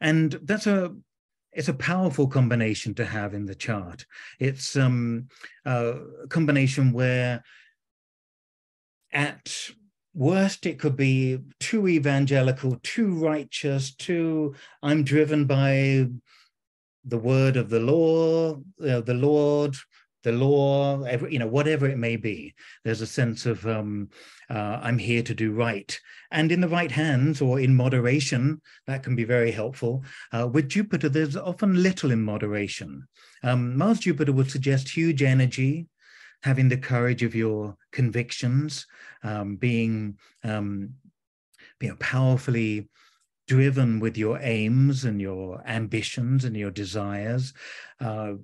and that's a it's a powerful combination to have in the chart. It's um, a combination where at worst it could be too evangelical, too righteous, too I'm driven by the word of the law, uh, the Lord, the law, every, you know, whatever it may be. There's a sense of um, uh, I'm here to do right. And in the right hands or in moderation, that can be very helpful. Uh, with Jupiter, there's often little in moderation. Um, Mars Jupiter would suggest huge energy, having the courage of your convictions, um, being um, you know, powerfully driven with your aims and your ambitions and your desires. Uh,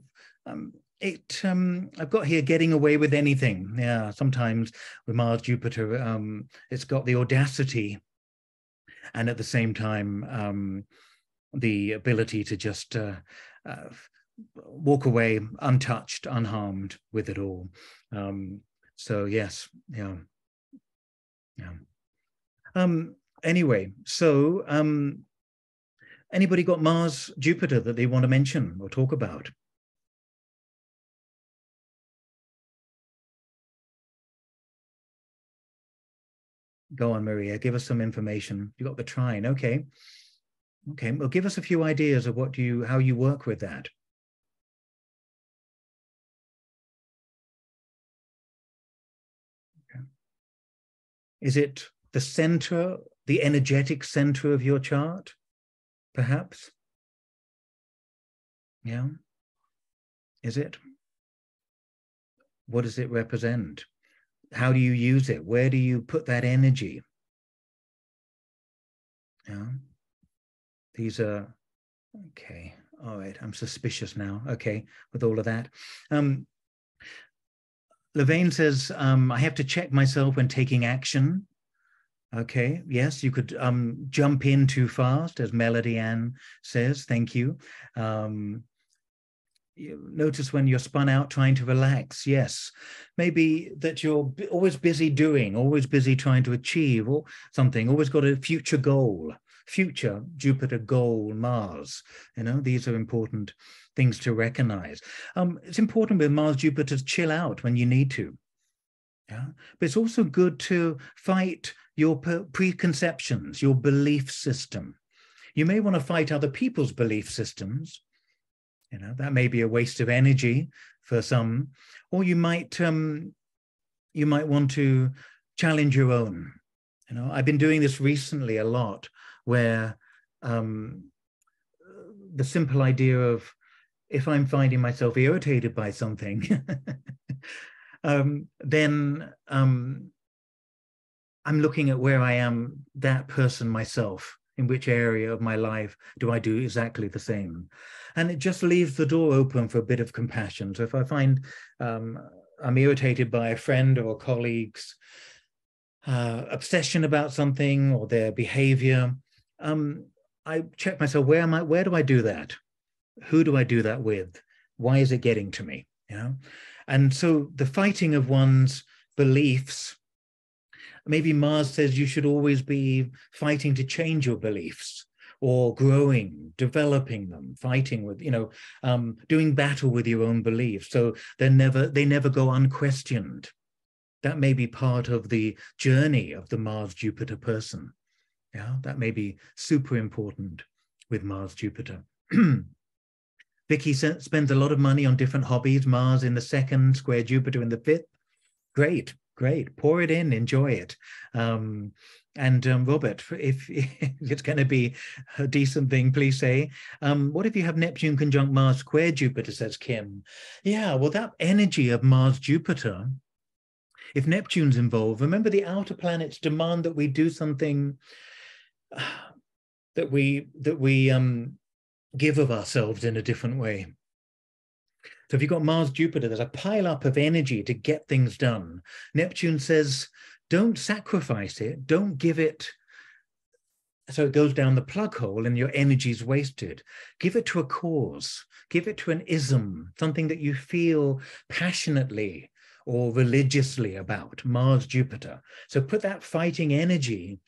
um, it um, I've got here getting away with anything. Yeah, sometimes with Mars Jupiter, um, it's got the audacity, and at the same time, um, the ability to just uh, uh, walk away untouched, unharmed with it all. Um, so yes, yeah, yeah. Um, anyway, so um, anybody got Mars Jupiter that they want to mention or talk about? Go on, Maria. Give us some information. You got the trine. Okay. Okay. Well, give us a few ideas of what you how you work with that. Okay. Is it the center, the energetic center of your chart, perhaps? Yeah. Is it? What does it represent? How do you use it? Where do you put that energy? Yeah. These are okay. All right. I'm suspicious now. Okay, with all of that. Um, Levain says, um, I have to check myself when taking action. Okay, yes, you could um, jump in too fast, as Melody Ann says. Thank you. Um, notice when you're spun out trying to relax yes. Maybe that you're always busy doing always busy trying to achieve or something always got a future goal future jupiter goal mars you know these are important things to recognize. Um, it's important with mars jupiter to chill out when you need to yeah? But it's also good to fight your preconceptions your belief system. You may want to fight other people's belief systems you know that may be a waste of energy for some or you might um, you might want to challenge your own you know i've been doing this recently a lot where um, the simple idea of if i'm finding myself irritated by something um, then um, i'm looking at where i am that person myself in which area of my life do I do exactly the same? And it just leaves the door open for a bit of compassion. So if I find um, I'm irritated by a friend or a colleague's uh, obsession about something or their behavior, um, I check myself, where am I, where do I do that? Who do I do that with? Why is it getting to me? You know? And so the fighting of one's beliefs maybe Mars says you should always be fighting to change your beliefs or growing, developing them, fighting with, you know, um, doing battle with your own beliefs. So they're never they never go unquestioned. That may be part of the journey of the Mars Jupiter person. Yeah, that may be super important with Mars Jupiter. Vicky spends a lot of money on different hobbies. Mars in the second, square Jupiter in the fifth. Great great. Pour it in. Enjoy it. Um, and um, robert if, if it's going to be a decent thing please say um, what if you have neptune conjunct mars square jupiter says kim? Yeah well that energy of mars jupiter if neptune's involved remember the outer planets demand that we do something that we that we um, give of ourselves in a different way so if you've got Mars, Jupiter, there's a pile up of energy to get things done. Neptune says, don't sacrifice it, don't give it so it goes down the plug hole and your energy is wasted. Give it to a cause, give it to an ism, something that you feel passionately or religiously about, Mars, Jupiter. So put that fighting energy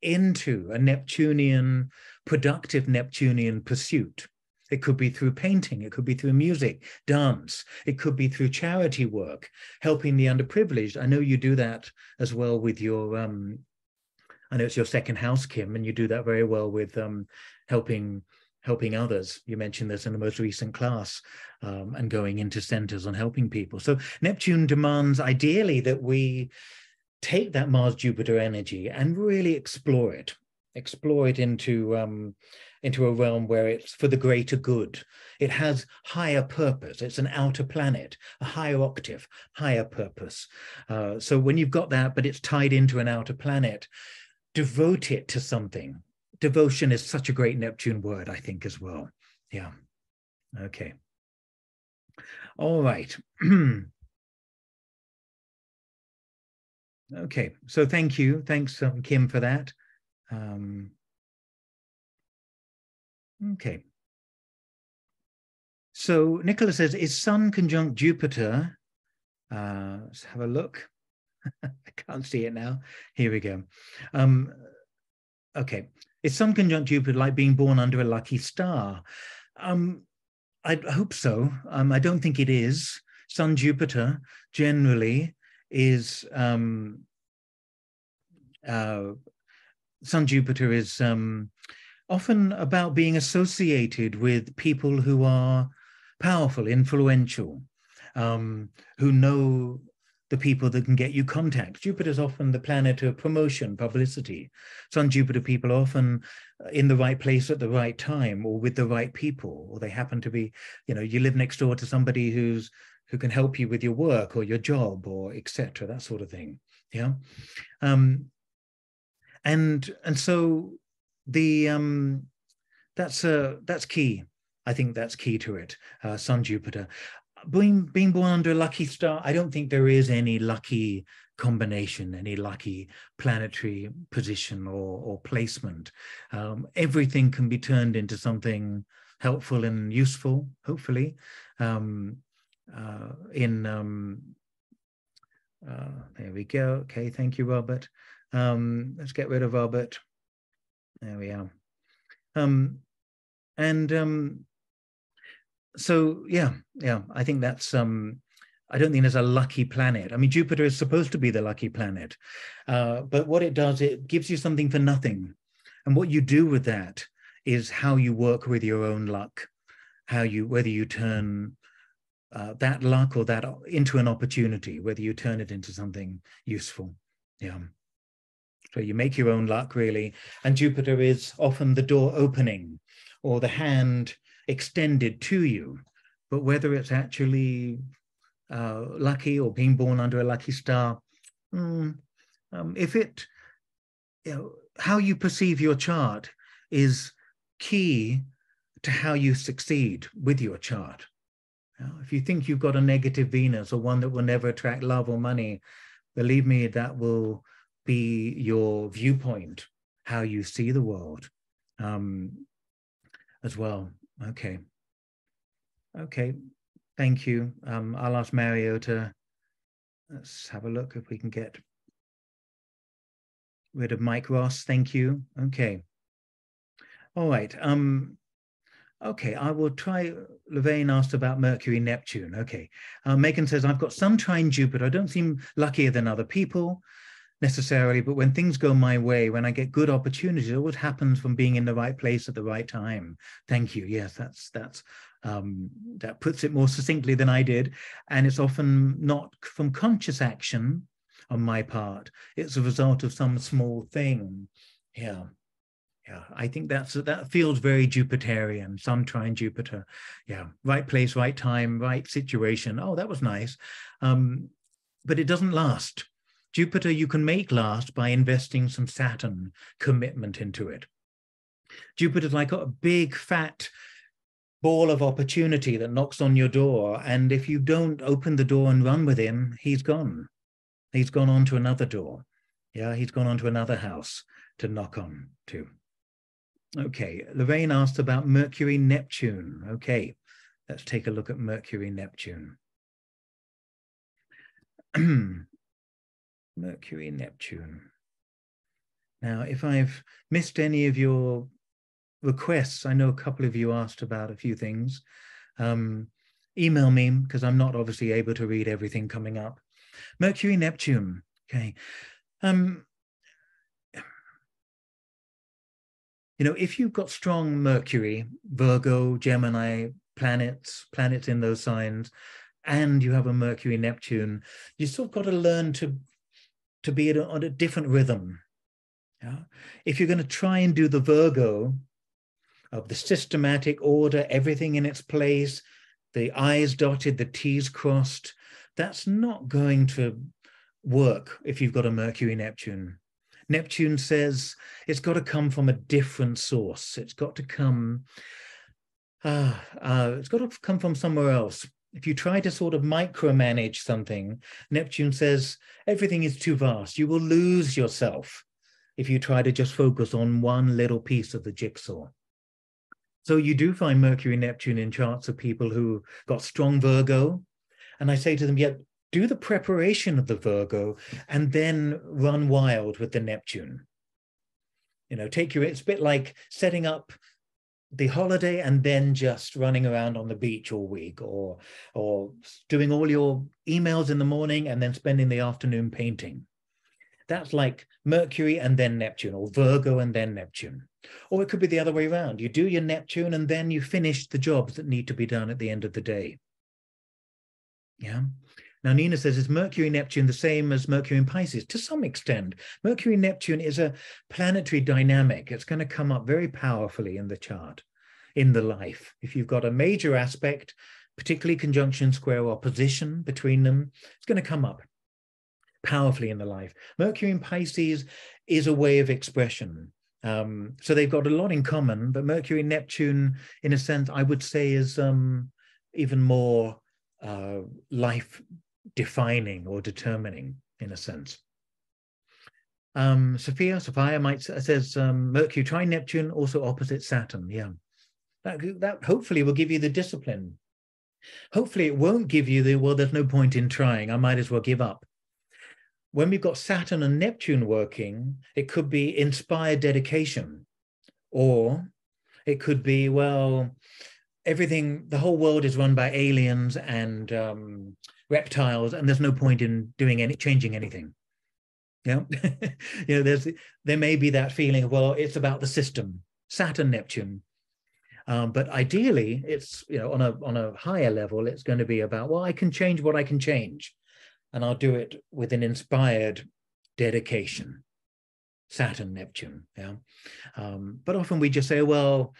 into a Neptunian, productive Neptunian pursuit. It could be through painting, it could be through music, dance, it could be through charity work, helping the underprivileged. I know you do that as well with your, um, I know it's your second house, Kim, and you do that very well with um, helping helping others. You mentioned this in the most recent class um, and going into centers and helping people. So Neptune demands ideally that we take that Mars Jupiter energy and really explore it, explore it into um, into a realm where it's for the greater good. It has higher purpose. It's an outer planet, a higher octave, higher purpose. Uh, so when you've got that, but it's tied into an outer planet, devote it to something. Devotion is such a great Neptune word, I think, as well. Yeah. Okay. All right. okay. So thank you. Thanks, um, Kim, for that. Um, Okay. So Nicholas says, is Sun conjunct Jupiter? Uh, let's have a look. I can't see it now. Here we go. Um, okay. Is Sun conjunct Jupiter like being born under a lucky star? Um, I hope so. Um, I don't think it is. Sun Jupiter generally is um, uh, Sun Jupiter is um, often about being associated with people who are powerful, influential, um, who know the people that can get you contact. Jupiter is often the planet of promotion, publicity. Sun Jupiter people are often in the right place at the right time or with the right people, or they happen to be, you know, you live next door to somebody who's who can help you with your work or your job or etc. That sort of thing. Yeah. Um, and and so the um, that's uh, that's key. I think that's key to it. Uh, Sun Jupiter, being being born under a lucky star. I don't think there is any lucky combination, any lucky planetary position or or placement. Um, everything can be turned into something helpful and useful. Hopefully, um, uh, in um, uh, there we go. Okay, thank you, Robert. Um, let's get rid of Robert. There we are. Um, and um, so, yeah, yeah, I think that's, um, I don't think there's a lucky planet. I mean, Jupiter is supposed to be the lucky planet, uh, but what it does, it gives you something for nothing. And what you do with that is how you work with your own luck, how you, whether you turn uh, that luck or that into an opportunity, whether you turn it into something useful. Yeah. So you make your own luck, really. And Jupiter is often the door opening or the hand extended to you. But whether it's actually uh, lucky or being born under a lucky star, mm, um, if it, you know, how you perceive your chart is key to how you succeed with your chart. Know, if you think you've got a negative Venus or one that will never attract love or money, believe me, that will be your viewpoint, how you see the world um, as well. Okay. Okay. Thank you. Um, I'll ask Mario to let's have a look if we can get rid of Mike Ross. Thank you. Okay. All right. Um, okay, I will try. Levine asked about Mercury, Neptune. Okay. Uh, Megan says, I've got Sun trine Jupiter. I don't seem luckier than other people necessarily, but when things go my way, when I get good opportunities, it always happens from being in the right place at the right time. Thank you. Yes, that's that's um, that puts it more succinctly than I did, and it's often not from conscious action on my part. It's a result of some small thing. Yeah. Yeah, I think that's that feels very Jupiterian. Sun trine Jupiter, yeah, right place, right time, right situation. Oh, that was nice, um, but it doesn't last Jupiter you can make last by investing some Saturn commitment into it. Jupiter's like a big fat ball of opportunity that knocks on your door. And if you don't open the door and run with him, he's gone. He's gone on to another door. Yeah, he's gone on to another house to knock on to. Okay, Lorraine asked about Mercury Neptune. Okay, let's take a look at Mercury Neptune. Hmm. Mercury, Neptune. Now, if I've missed any of your requests, I know a couple of you asked about a few things. Um, email me because I'm not obviously able to read everything coming up. Mercury, Neptune. Okay. Um, you know, if you've got strong Mercury, Virgo, Gemini planets, planets in those signs, and you have a Mercury, Neptune, you sort of got to learn to to be on a different rhythm. Yeah? If you're going to try and do the Virgo of the systematic order, everything in its place, the I's dotted, the T's crossed, that's not going to work if you've got a Mercury Neptune. Neptune says it's got to come from a different source. It's got to come, uh, uh, it's got to come from somewhere else. If you try to sort of micromanage something, Neptune says everything is too vast. You will lose yourself if you try to just focus on one little piece of the jigsaw. So you do find Mercury Neptune in charts of people who got strong Virgo. And I say to them, yeah, do the preparation of the Virgo and then run wild with the Neptune. You know, take your, it's a bit like setting up the holiday and then just running around on the beach all week or or doing all your emails in the morning and then spending the afternoon painting that's like mercury and then neptune or virgo and then neptune or it could be the other way around. You do your Neptune and then you finish the jobs that need to be done at the end of the day. Yeah. Now, Nina says, is Mercury Neptune the same as Mercury in Pisces? To some extent, Mercury Neptune is a planetary dynamic. It's going to come up very powerfully in the chart, in the life. If you've got a major aspect, particularly conjunction, square, or opposition between them, it's going to come up powerfully in the life. Mercury in Pisces is a way of expression. Um, so they've got a lot in common, but Mercury and Neptune, in a sense, I would say is um, even more uh, life defining or determining in a sense. Um, Sophia, Sophia might says um, Mercury trine Neptune, also opposite Saturn. Yeah, that that hopefully will give you the discipline. Hopefully, it won't give you the well. There's no point in trying. I might as well give up when we've got Saturn and Neptune working, it could be inspired dedication, or it could be, well, everything, the whole world is run by aliens and um, reptiles, and there's no point in doing any, changing anything. Yeah, you know, there's there may be that feeling of well, it's about the system, Saturn, Neptune, um, but ideally, it's you know on a on a higher level, it's going to be about well, I can change what I can change and I'll do it with an inspired dedication. Saturn, Neptune, yeah. Um, but often we just say, well,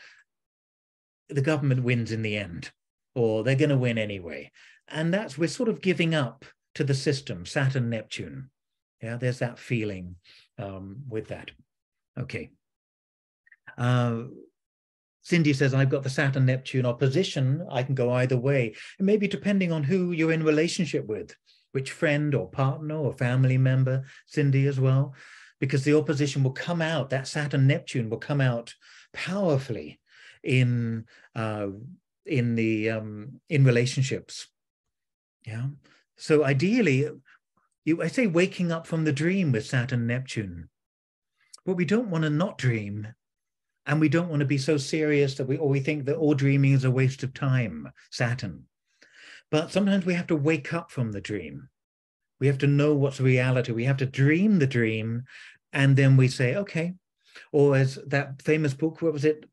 the government wins in the end, or they're going to win anyway. And that's, we're sort of giving up to the system, Saturn, Neptune. Yeah, there's that feeling um, with that. Okay. Uh, Cindy says, I've got the Saturn Neptune opposition. I can go either way. Maybe depending on who you're in relationship with which friend or partner or family member, Cindy as well, because the opposition will come out, that Saturn Neptune will come out powerfully in uh, in the um, in relationships. Yeah. So ideally, you, I say waking up from the dream with Saturn Neptune. But we don't want to not dream. And we don't want to be so serious that we or we think that all dreaming is a waste of time, Saturn. But sometimes we have to wake up from the dream. We have to know what's reality. We have to dream the dream. And then we say, okay. Or as that famous book, what was it?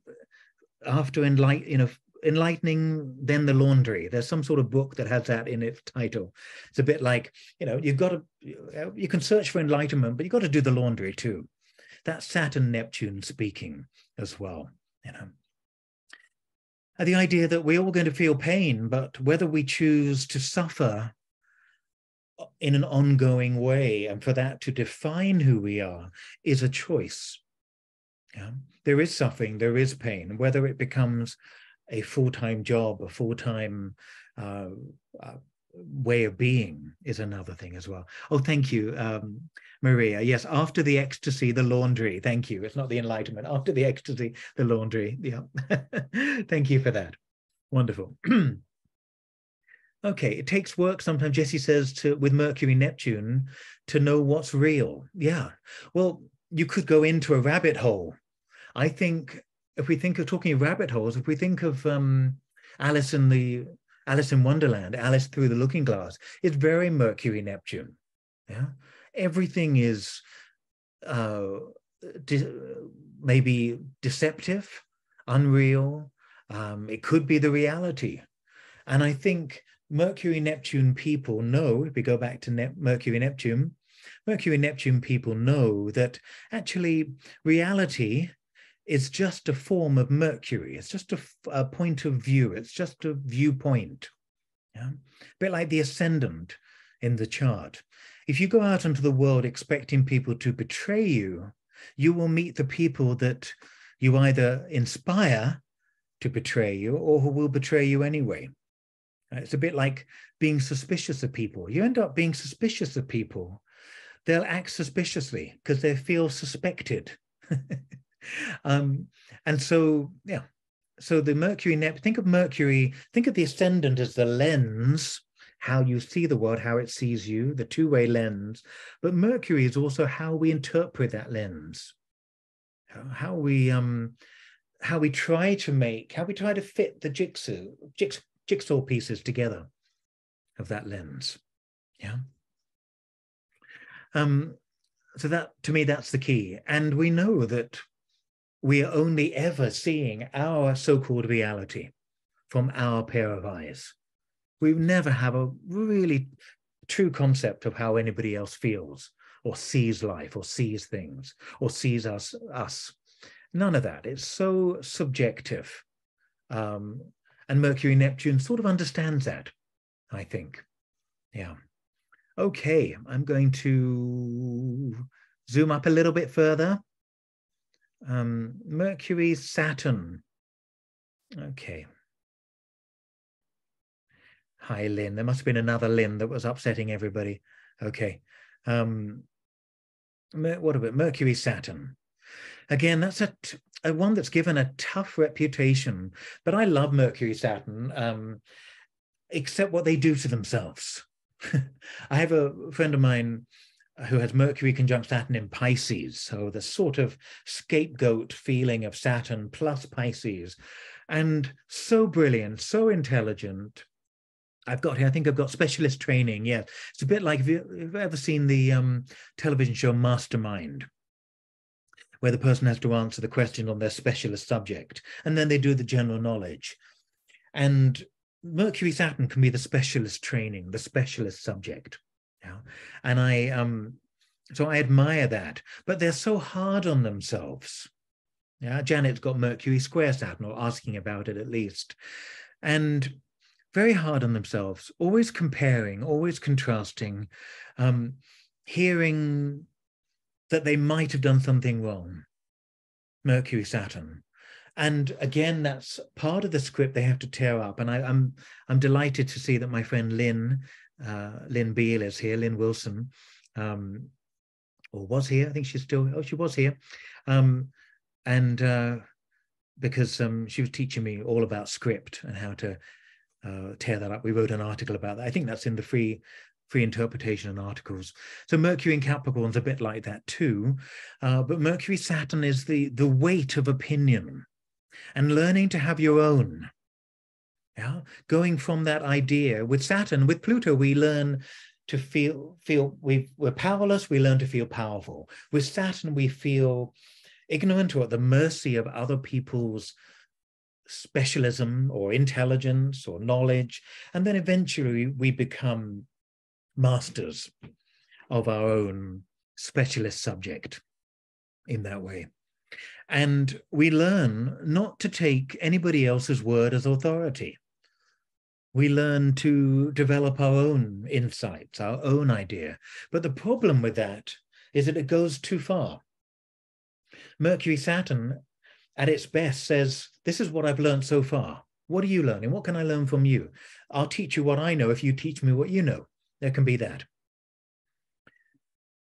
After enlight, you know, enlightening, then the laundry. There's some sort of book that has that in its title. It's a bit like, you know, you've got to, you can search for enlightenment, but you've got to do the laundry too. That's Saturn Neptune speaking as well, you know uh, the idea that we're all going to feel pain, but whether we choose to suffer in an ongoing way and for that to define who we are is a choice. Yeah? There is suffering, there is pain, whether it becomes a full time job, a full time uh, uh, way of being is another thing as well. Oh, thank you, um, Maria. Yes, after the ecstasy, the laundry. Thank you. It's not the enlightenment. After the ecstasy, the laundry. Yeah. thank you for that. Wonderful. okay, it takes work sometimes, Jesse says, to with Mercury Neptune to know what's real. Yeah. Well, you could go into a rabbit hole. I think if we think of talking of rabbit holes, if we think of um, Alice in the Alice in Wonderland, Alice through the Looking Glass, it's very Mercury Neptune. Yeah, everything is uh, de- maybe deceptive, unreal. Um, it could be the reality, and I think Mercury Neptune people know. If we go back to ne- Mercury Neptune, Mercury Neptune people know that actually reality is just a form of Mercury. It's just a, a point of view. It's just a viewpoint. Yeah? A bit like the ascendant in the chart. If you go out into the world expecting people to betray you, you will meet the people that you either inspire to betray you or who will betray you anyway. It's a bit like being suspicious of people. You end up being suspicious of people. They'll act suspiciously because they feel suspected. um, and so, yeah. So the Mercury, net, think of Mercury, think of the ascendant as the lens, how you see the world, how it sees you, the two way lens. But Mercury is also how we interpret that lens, how we, um, how we try to make, how we try to fit the jigsaw, jigsaw, jigsaw pieces together of that lens. Yeah. Um, so that to me, that's the key. And we know that we are only ever seeing our so-called reality from our pair of eyes. We never have a really true concept of how anybody else feels or sees life or sees things or sees us us none of that it's so subjective um, and Mercury Neptune sort of understands that, I think. Yeah. Okay, I'm going to zoom up a little bit further. Um, Mercury, Saturn. Okay. Hi, Lynn. There must have been another Lynn that was upsetting everybody. Okay. Um, what about Mercury, Saturn? Again, that's a, one that's given a tough reputation. But I love Mercury Saturn, um, except what they do to themselves. I have a friend of mine who has Mercury conjunct Saturn in Pisces, so the sort of scapegoat feeling of Saturn plus Pisces, and so brilliant, so intelligent. I've got here, I think I've got specialist training. Yeah, it's a bit like if you, have ever seen the um, television show Mastermind? where the person has to answer the question on their specialist subject, and then they do the general knowledge. And Mercury Saturn can be the specialist training, the specialist subject. And I um so I admire that, but they're so hard on themselves. Yeah, Janet's got Mercury square Saturn, or asking about it at least. And very hard on themselves, always comparing, always contrasting, um, hearing that they might have done something wrong. Mercury, Saturn. And again, that's part of the script they have to tear up. And I, am I'm, I'm delighted to see that my friend Lynn, uh, Lynn Beale is here, Lynn Wilson, um, or was here. I think she's still, oh, she was here. Um, and uh, because um, she was teaching me all about script and how to uh, tear that up. We wrote an article about that. I think that's in the free free interpretation and articles. So Mercury in Capricorn's a bit like that too. Uh, but Mercury Saturn is the, the weight of opinion and learning to have your own. Yeah, going from that idea with Saturn, with Pluto, we learn to feel feel we we're powerless. We learn to feel powerful. With Saturn, we feel ignorant or at the mercy of other people's specialism or intelligence or knowledge, and then eventually we become masters of our own specialist subject in that way. And we learn not to take anybody else's word as authority. We learn to develop our own insights, our own idea. But the problem with that is that it goes too far. Mercury Saturn, at its best, says, This is what I've learned so far. What are you learning? What can I learn from you? I'll teach you what I know if you teach me what you know. There can be that.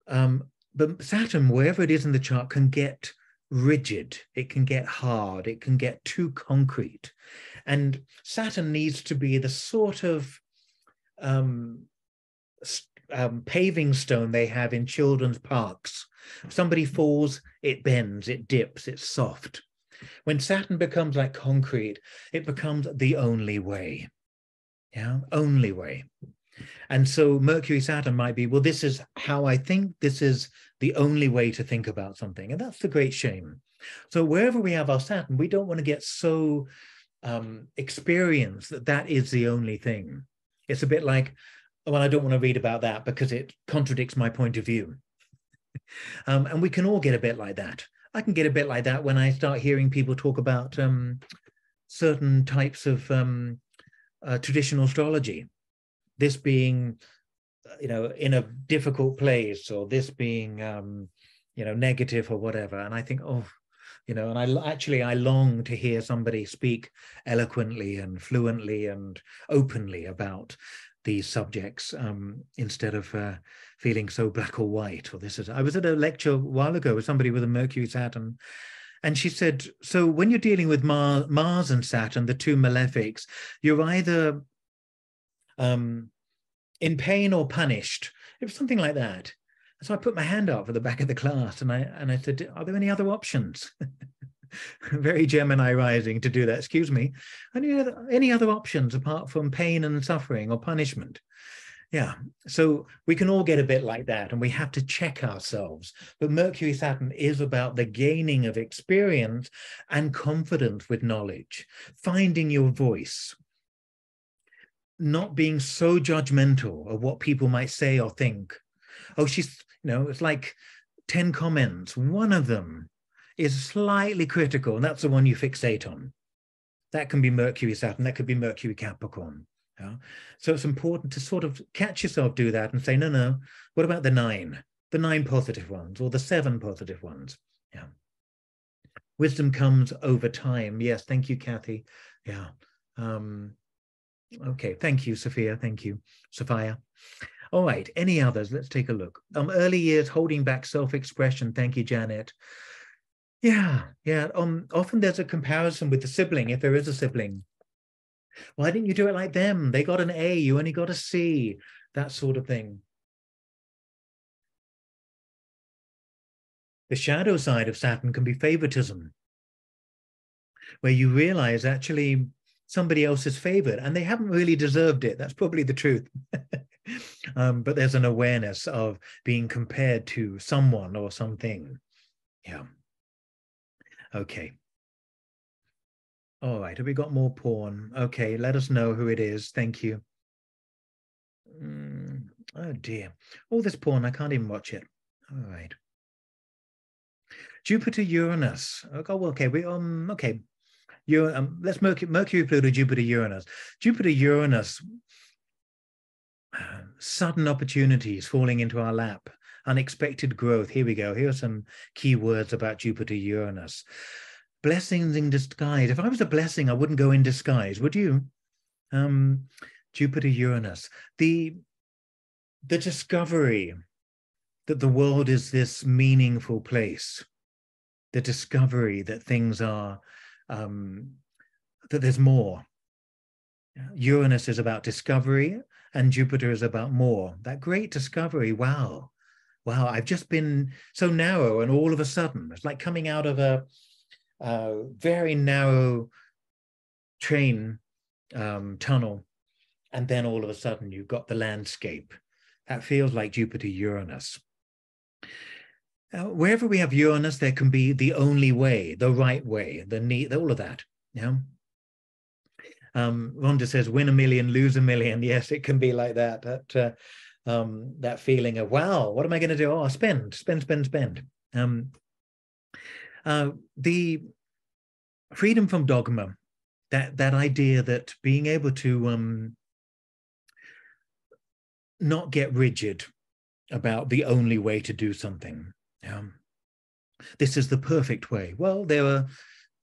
Um, but Saturn, wherever it is in the chart, can get rigid, it can get hard, it can get too concrete. And Saturn needs to be the sort of um, um, paving stone they have in children's parks. If Somebody falls, it bends, it dips, it's soft. When Saturn becomes like concrete, it becomes the only way. Yeah, only way. And so Mercury Saturn might be, well, this is how I think, this is the only way to think about something. And that's the great shame. So wherever we have our Saturn, we don't want to get so um, experienced that that is the only thing. It's a bit like, well, I don't want to read about that because it contradicts my point of view. um, and we can all get a bit like that. I can get a bit like that when I start hearing people talk about um, certain types of um, uh, traditional astrology. This being, uh, you know, in a difficult place, or this being, um, you know, negative or whatever. And I think, oh, you know, and I actually I long to hear somebody speak eloquently and fluently and openly about these subjects um, instead of uh, feeling so black or white or this is i was at a lecture a while ago with somebody with a mercury saturn and she said so when you're dealing with Mar- mars and saturn the two malefics you're either um, in pain or punished it was something like that so i put my hand up at the back of the class and i and i said are there any other options very Gemini rising to do that. Excuse me. Any other, any other options apart from pain and suffering or punishment? Yeah. So we can all get a bit like that and we have to check ourselves. But Mercury Saturn is about the gaining of experience and confidence with knowledge, finding your voice, not being so judgmental of what people might say or think. Oh, she's, you know, it's like 10 comments. One of them is slightly critical, and that's the one you fixate on. That can be Mercury Saturn, that could be Mercury Capricorn. Yeah? So it's important to sort of catch yourself do that and say, no, no, what about the nine? The nine positive ones or the seven positive ones? Yeah. Wisdom comes over time. Yes, thank you, Kathy. Yeah. Um, okay, thank you, Sophia. Thank you, Sophia. All right, any others? Let's take a look. Um, early years holding back self-expression. Thank you, Janet. Yeah, yeah. Um, often there's a comparison with the sibling, if there is a sibling. Why didn't you do it like them? They got an A, you only got a C, that sort of thing. The shadow side of Saturn can be favoritism, where you realize actually somebody else is favored and they haven't really deserved it. That's probably the truth. um, but there's an awareness of being compared to someone or something. Yeah. Okay. All right. Have we got more porn? Okay. Let us know who it is. Thank you. Mm, oh dear. All this porn. I can't even watch it. All right. Jupiter Uranus. Oh, okay. We um. Okay. You um. Let's Mercury, Mercury, Pluto, Jupiter, Uranus. Jupiter, Uranus. Sudden opportunities falling into our lap unexpected growth. Here we go. Here are some key words about Jupiter Uranus. Blessings in disguise. If I was a blessing, I wouldn't go in disguise, would you? Um, Jupiter Uranus. The the discovery that the world is this meaningful place, the discovery that things are um, that there's more. Uranus is about discovery and Jupiter is about more. That great discovery, wow wow, I've just been so narrow, and all of a sudden, it's like coming out of a, a very narrow train um, tunnel, and then all of a sudden you've got the landscape. That feels like Jupiter Uranus. Uh, wherever we have Uranus, there can be the only way, the right way, the need, all of that. Yeah. Um, Rhonda says, win a million, lose a million. Yes, it can be like that. That uh, um, that feeling of wow, what am I going to do? Oh, spend, spend, spend, spend. Um, uh, the freedom from dogma, that that idea that being able to um, not get rigid about the only way to do something. Um, this is the perfect way. Well, there are,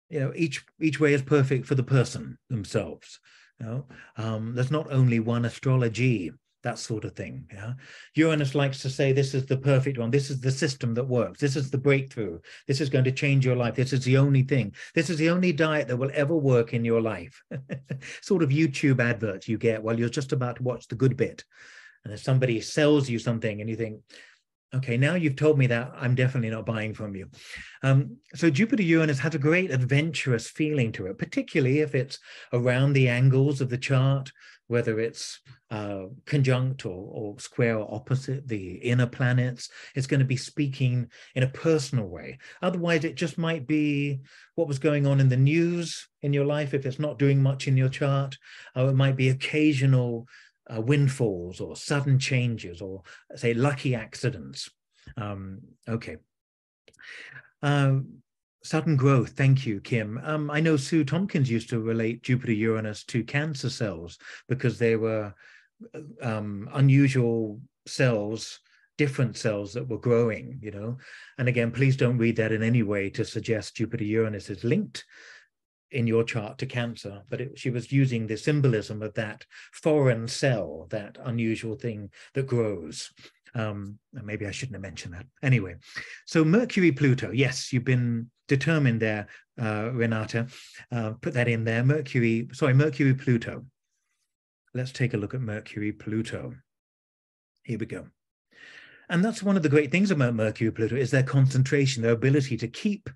you know, each each way is perfect for the person themselves. You know, um, there's not only one astrology that sort of thing. Yeah. Uranus likes to say this is the perfect one. This is the system that works. This is the breakthrough. This is going to change your life. This is the only thing. This is the only diet that will ever work in your life. sort of YouTube adverts you get while you're just about to watch the good bit. And if somebody sells you something and you think, okay, now you've told me that, I'm definitely not buying from you. Um, so Jupiter Uranus has a great adventurous feeling to it, particularly if it's around the angles of the chart, whether it's uh, conjunct or, or square or opposite the inner planets. It's going to be speaking in a personal way. Otherwise, it just might be what was going on in the news in your life if it's not doing much in your chart. Uh, it might be occasional uh, windfalls or sudden changes or say lucky accidents. Um, okay. Um, sudden growth. Thank you, Kim. Um, I know Sue Tompkins used to relate Jupiter Uranus to cancer cells because they were um, unusual cells different cells that were growing you know and again please don't read that in any way to suggest jupiter uranus is linked in your chart to cancer, but it, she was using the symbolism of that foreign cell, that unusual thing that grows. Um, maybe I shouldn't have mentioned that. Anyway, so Mercury Pluto, yes, you've been determined there, uh, Renata. Uh, put that in there. Mercury, sorry, Mercury Pluto. Let's take a look at Mercury Pluto. Here we go. And that's one of the great things about Mercury Pluto is their concentration, their ability to keep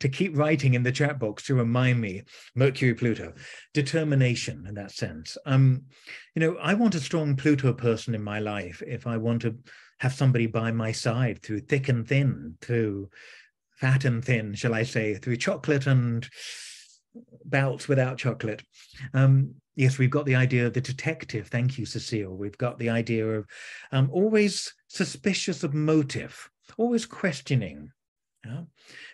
to keep writing in the chat box to remind me Mercury Pluto determination in that sense. Um you know I want a strong Pluto person in my life if I want to have somebody by my side through thick and thin through fat and thin shall I say through chocolate and bouts without chocolate. Um yes we've got the idea of the detective. Thank you Cecile. We've got the idea of um always suspicious of motive always questioning yeah.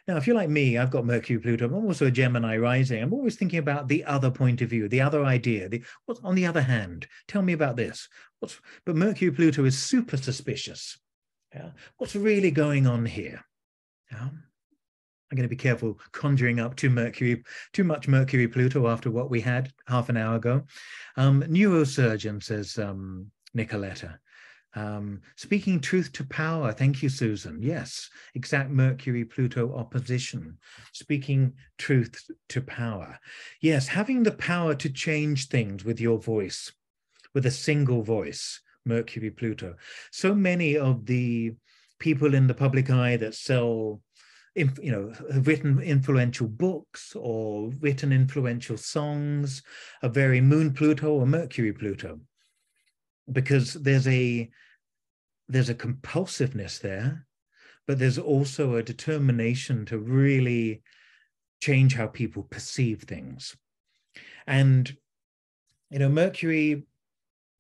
Now, if you're like me, I've got Mercury, Pluto. I'm also a Gemini rising. I'm always thinking about the other point of view, the other idea. The, what's on the other hand? Tell me about this. What's but Mercury, Pluto is super suspicious. Yeah. What's really going on here? Yeah. I'm going to be careful conjuring up too Mercury, too much Mercury, Pluto after what we had half an hour ago. Um, neurosurgeon says um, Nicoletta. Um, speaking truth to power. Thank you, Susan. Yes, exact Mercury Pluto opposition. Speaking truth to power. Yes, having the power to change things with your voice, with a single voice, Mercury Pluto. So many of the people in the public eye that sell you know, have written influential books or written influential songs are very Moon Pluto or Mercury Pluto, because there's a there's a compulsiveness there, but there's also a determination to really change how people perceive things. And, you know, Mercury,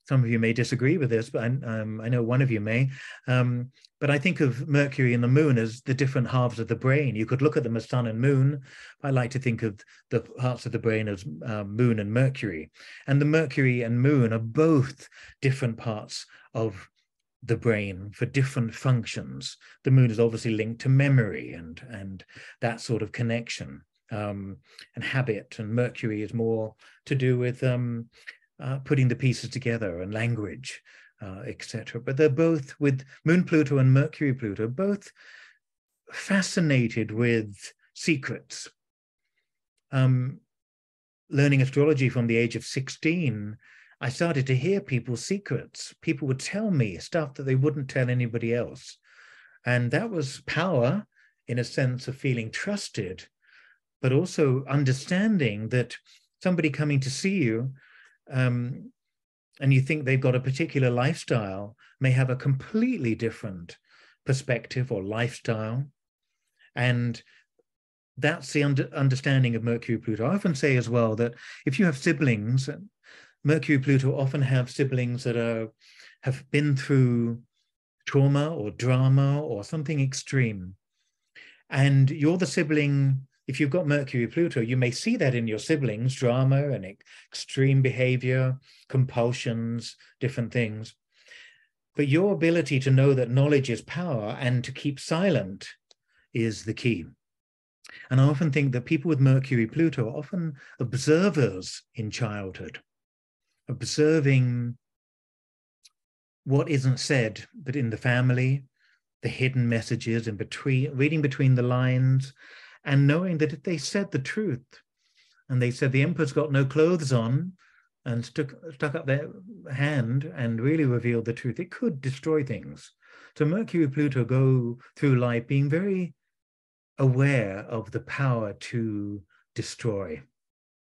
some of you may disagree with this, but I, um, I know one of you may. Um, but I think of Mercury and the moon as the different halves of the brain. You could look at them as sun and moon. I like to think of the parts of the brain as uh, moon and Mercury. And the Mercury and moon are both different parts of the brain for different functions. The moon is obviously linked to memory and, and that sort of connection um, and habit. And Mercury is more to do with um, uh, putting the pieces together and language, uh, etc. But they're both with Moon Pluto and Mercury Pluto, both fascinated with secrets. Um, learning astrology from the age of 16 I started to hear people's secrets. People would tell me stuff that they wouldn't tell anybody else. And that was power in a sense of feeling trusted, but also understanding that somebody coming to see you um, and you think they've got a particular lifestyle may have a completely different perspective or lifestyle. And that's the under, understanding of Mercury Pluto. I often say as well that if you have siblings, Mercury Pluto often have siblings that are have been through trauma or drama or something extreme. And you're the sibling, if you've got Mercury Pluto, you may see that in your siblings, drama and extreme behavior, compulsions, different things. But your ability to know that knowledge is power and to keep silent is the key. And I often think that people with Mercury Pluto are often observers in childhood observing what isn't said, but in the family, the hidden messages in between, reading between the lines, and knowing that if they said the truth and they said the emperor's got no clothes on, and stuck, stuck up their hand and really revealed the truth, it could destroy things. So Mercury, Pluto go through life being very aware of the power to destroy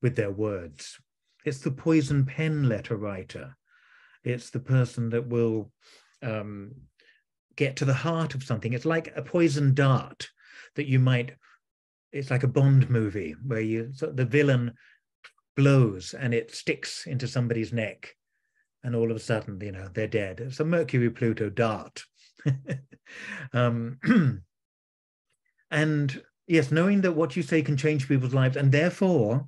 with their words. It's the poison pen letter writer. It's the person that will um, get to the heart of something. It's like a poison dart that you might, it's like a Bond movie where you, so the villain blows and it sticks into somebody's neck. And all of a sudden, you know, they're dead. It's a Mercury Pluto dart. um, and yes, knowing that what you say can change people's lives, and therefore,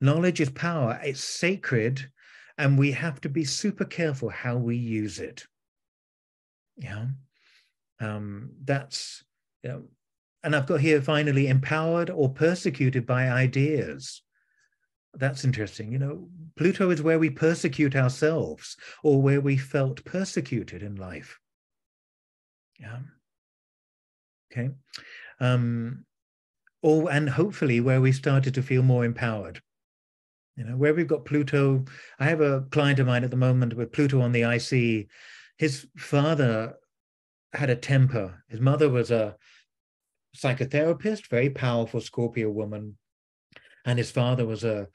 knowledge is power, it's sacred, and we have to be super careful how we use it. Yeah. Um, that's, you know, and I've got here finally empowered or persecuted by ideas. That's interesting. You know, Pluto is where we persecute ourselves or where we felt persecuted in life. Yeah. Okay. Um, or and hopefully where we started to feel more empowered. You know, where we've got Pluto. I have a client of mine at the moment with Pluto on the IC. His father had a temper. His mother was a psychotherapist, very powerful Scorpio woman, and his father was a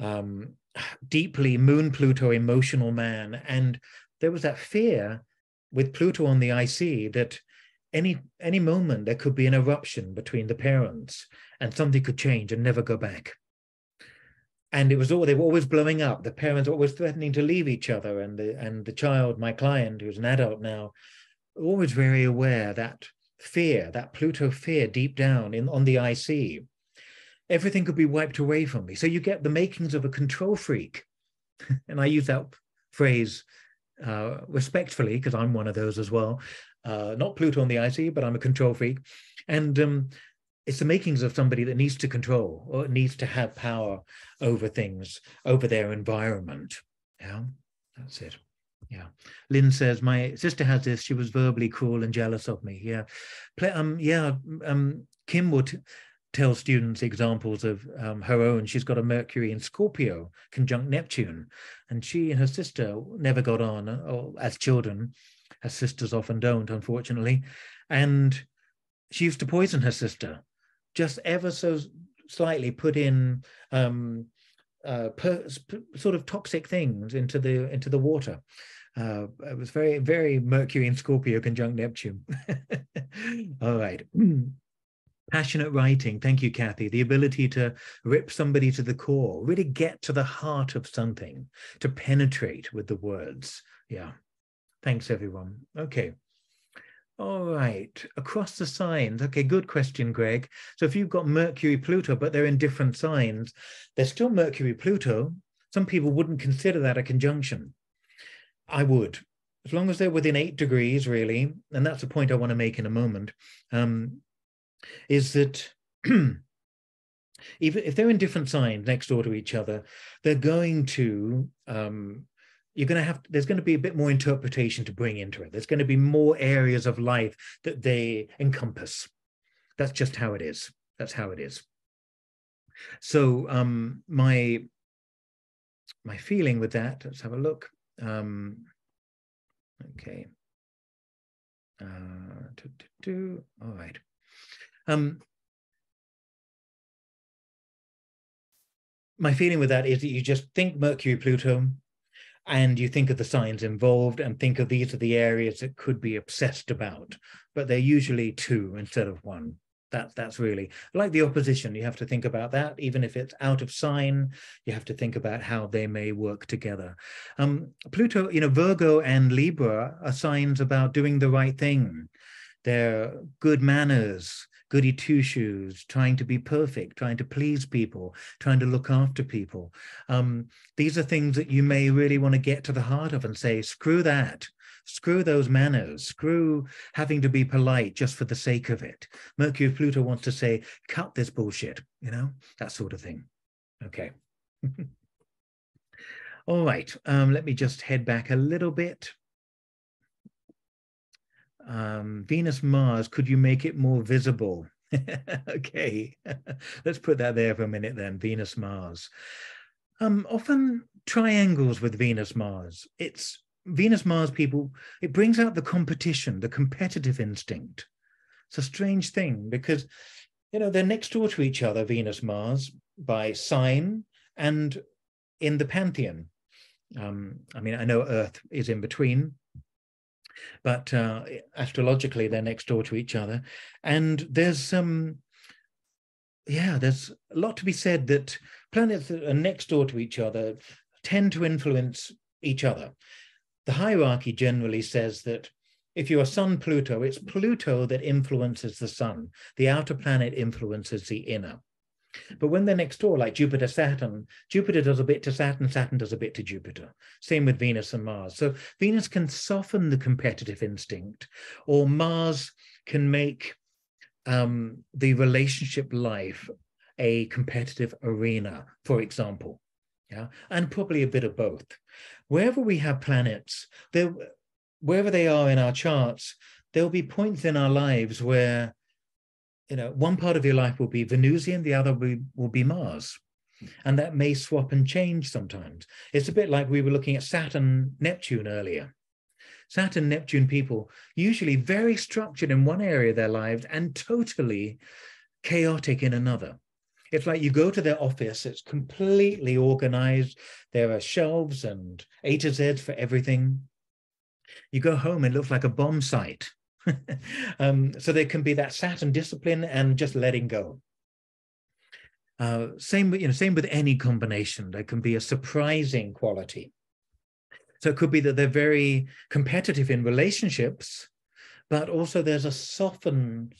um, deeply Moon Pluto emotional man. And there was that fear with Pluto on the IC that any any moment there could be an eruption between the parents and something could change and never go back. And it was all they were always blowing up. The parents were always threatening to leave each other, and the and the child, my client, who's an adult now, always very aware that fear, that Pluto fear deep down in on the IC, everything could be wiped away from me. So you get the makings of a control freak, and I use that phrase uh, respectfully, because I'm one of those as well. Uh, not Pluto on the IC, but I'm a control freak. And um, it's the makings of somebody that needs to control or needs to have power over things, over their environment. Yeah, that's it. Yeah. Lynn says, my sister has this. She was verbally cruel and jealous of me. Yeah. Um, yeah. Um, Kim would tell students examples of um, her own. She's got a Mercury in Scorpio conjunct Neptune, and she and her sister never got on or, as children, as sisters often don't, unfortunately. And she used to poison her sister, just ever so slightly put in um, uh, per, sort of toxic things into the into the water. Uh, it was very very Mercury in Scorpio conjunct Neptune. All right. passionate writing thank you kathy the ability to rip somebody to the core really get to the heart of something to penetrate with the words yeah thanks everyone okay all right across the signs. Okay good question greg. So if you've got mercury pluto but they're in different signs they're still mercury pluto. Some people wouldn't consider that a conjunction. I would as long as they're within eight degrees really and that's a point i want to make in a moment um, is that even if they're in different signs next door to each other, they're going to um, you're going to have there's going to be a bit more interpretation to bring into it. There's going to be more areas of life that they encompass. That's just how it is. That's how it is. So um, my my feeling with that. Let's have a look. Um, okay. Uh, do, do, do. All right. Um, my feeling with that is that you just think Mercury, Pluto, and you think of the signs involved and think of these are the areas that could be obsessed about, but they're usually two instead of one. That's that's really like the opposition. You have to think about that, even if it's out of sign. You have to think about how they may work together. Um, Pluto, you know, Virgo and Libra are signs about doing the right thing. They're good manners, goody two shoes, trying to be perfect, trying to please people, trying to look after people. Um, these are things that you may really want to get to the heart of and say, screw that. Screw those manners, screw having to be polite just for the sake of it. Mercury Pluto wants to say, cut this bullshit, you know, that sort of thing. Okay. All right, um, let me just head back a little bit um, Venus Mars, could you make it more visible? okay, let's put that there for a minute then. Venus Mars. Um, often triangles with Venus Mars. It's Venus Mars people, it brings out the competition, the competitive instinct. It's a strange thing because, you know, they're next door to each other, Venus Mars, by sign and in the pantheon. Um, I mean, I know Earth is in between, but uh, astrologically they're next door to each other. And there's some, yeah, there's a lot to be said that planets that are next door to each other tend to influence each other. The hierarchy generally says that if you're Sun Pluto, it's Pluto that influences the Sun. The outer planet influences the inner. But when they're next door, like Jupiter, Saturn, Jupiter does a bit to Saturn, Saturn does a bit to Jupiter. Same with Venus and Mars. So Venus can soften the competitive instinct, or Mars can make um, the relationship life a competitive arena, for example. Yeah, and probably a bit of both. Wherever we have planets, there, wherever they are in our charts, there'll be points in our lives where, you know, one part of your life will be Venusian, the other will be, will be Mars. And that may swap and change sometimes. It's a bit like we were looking at Saturn, Neptune earlier. Saturn, Neptune people, usually very structured in one area of their lives and totally chaotic in another. It's like you go to their office, it's completely organized. There are shelves and A to Z for everything. You go home, it looks like a bomb site. um, so there can be that Saturn discipline and just letting go. Uh, same, you know, same with any combination. There can be a surprising quality. So it could be that they're very competitive in relationships, but also there's a soften,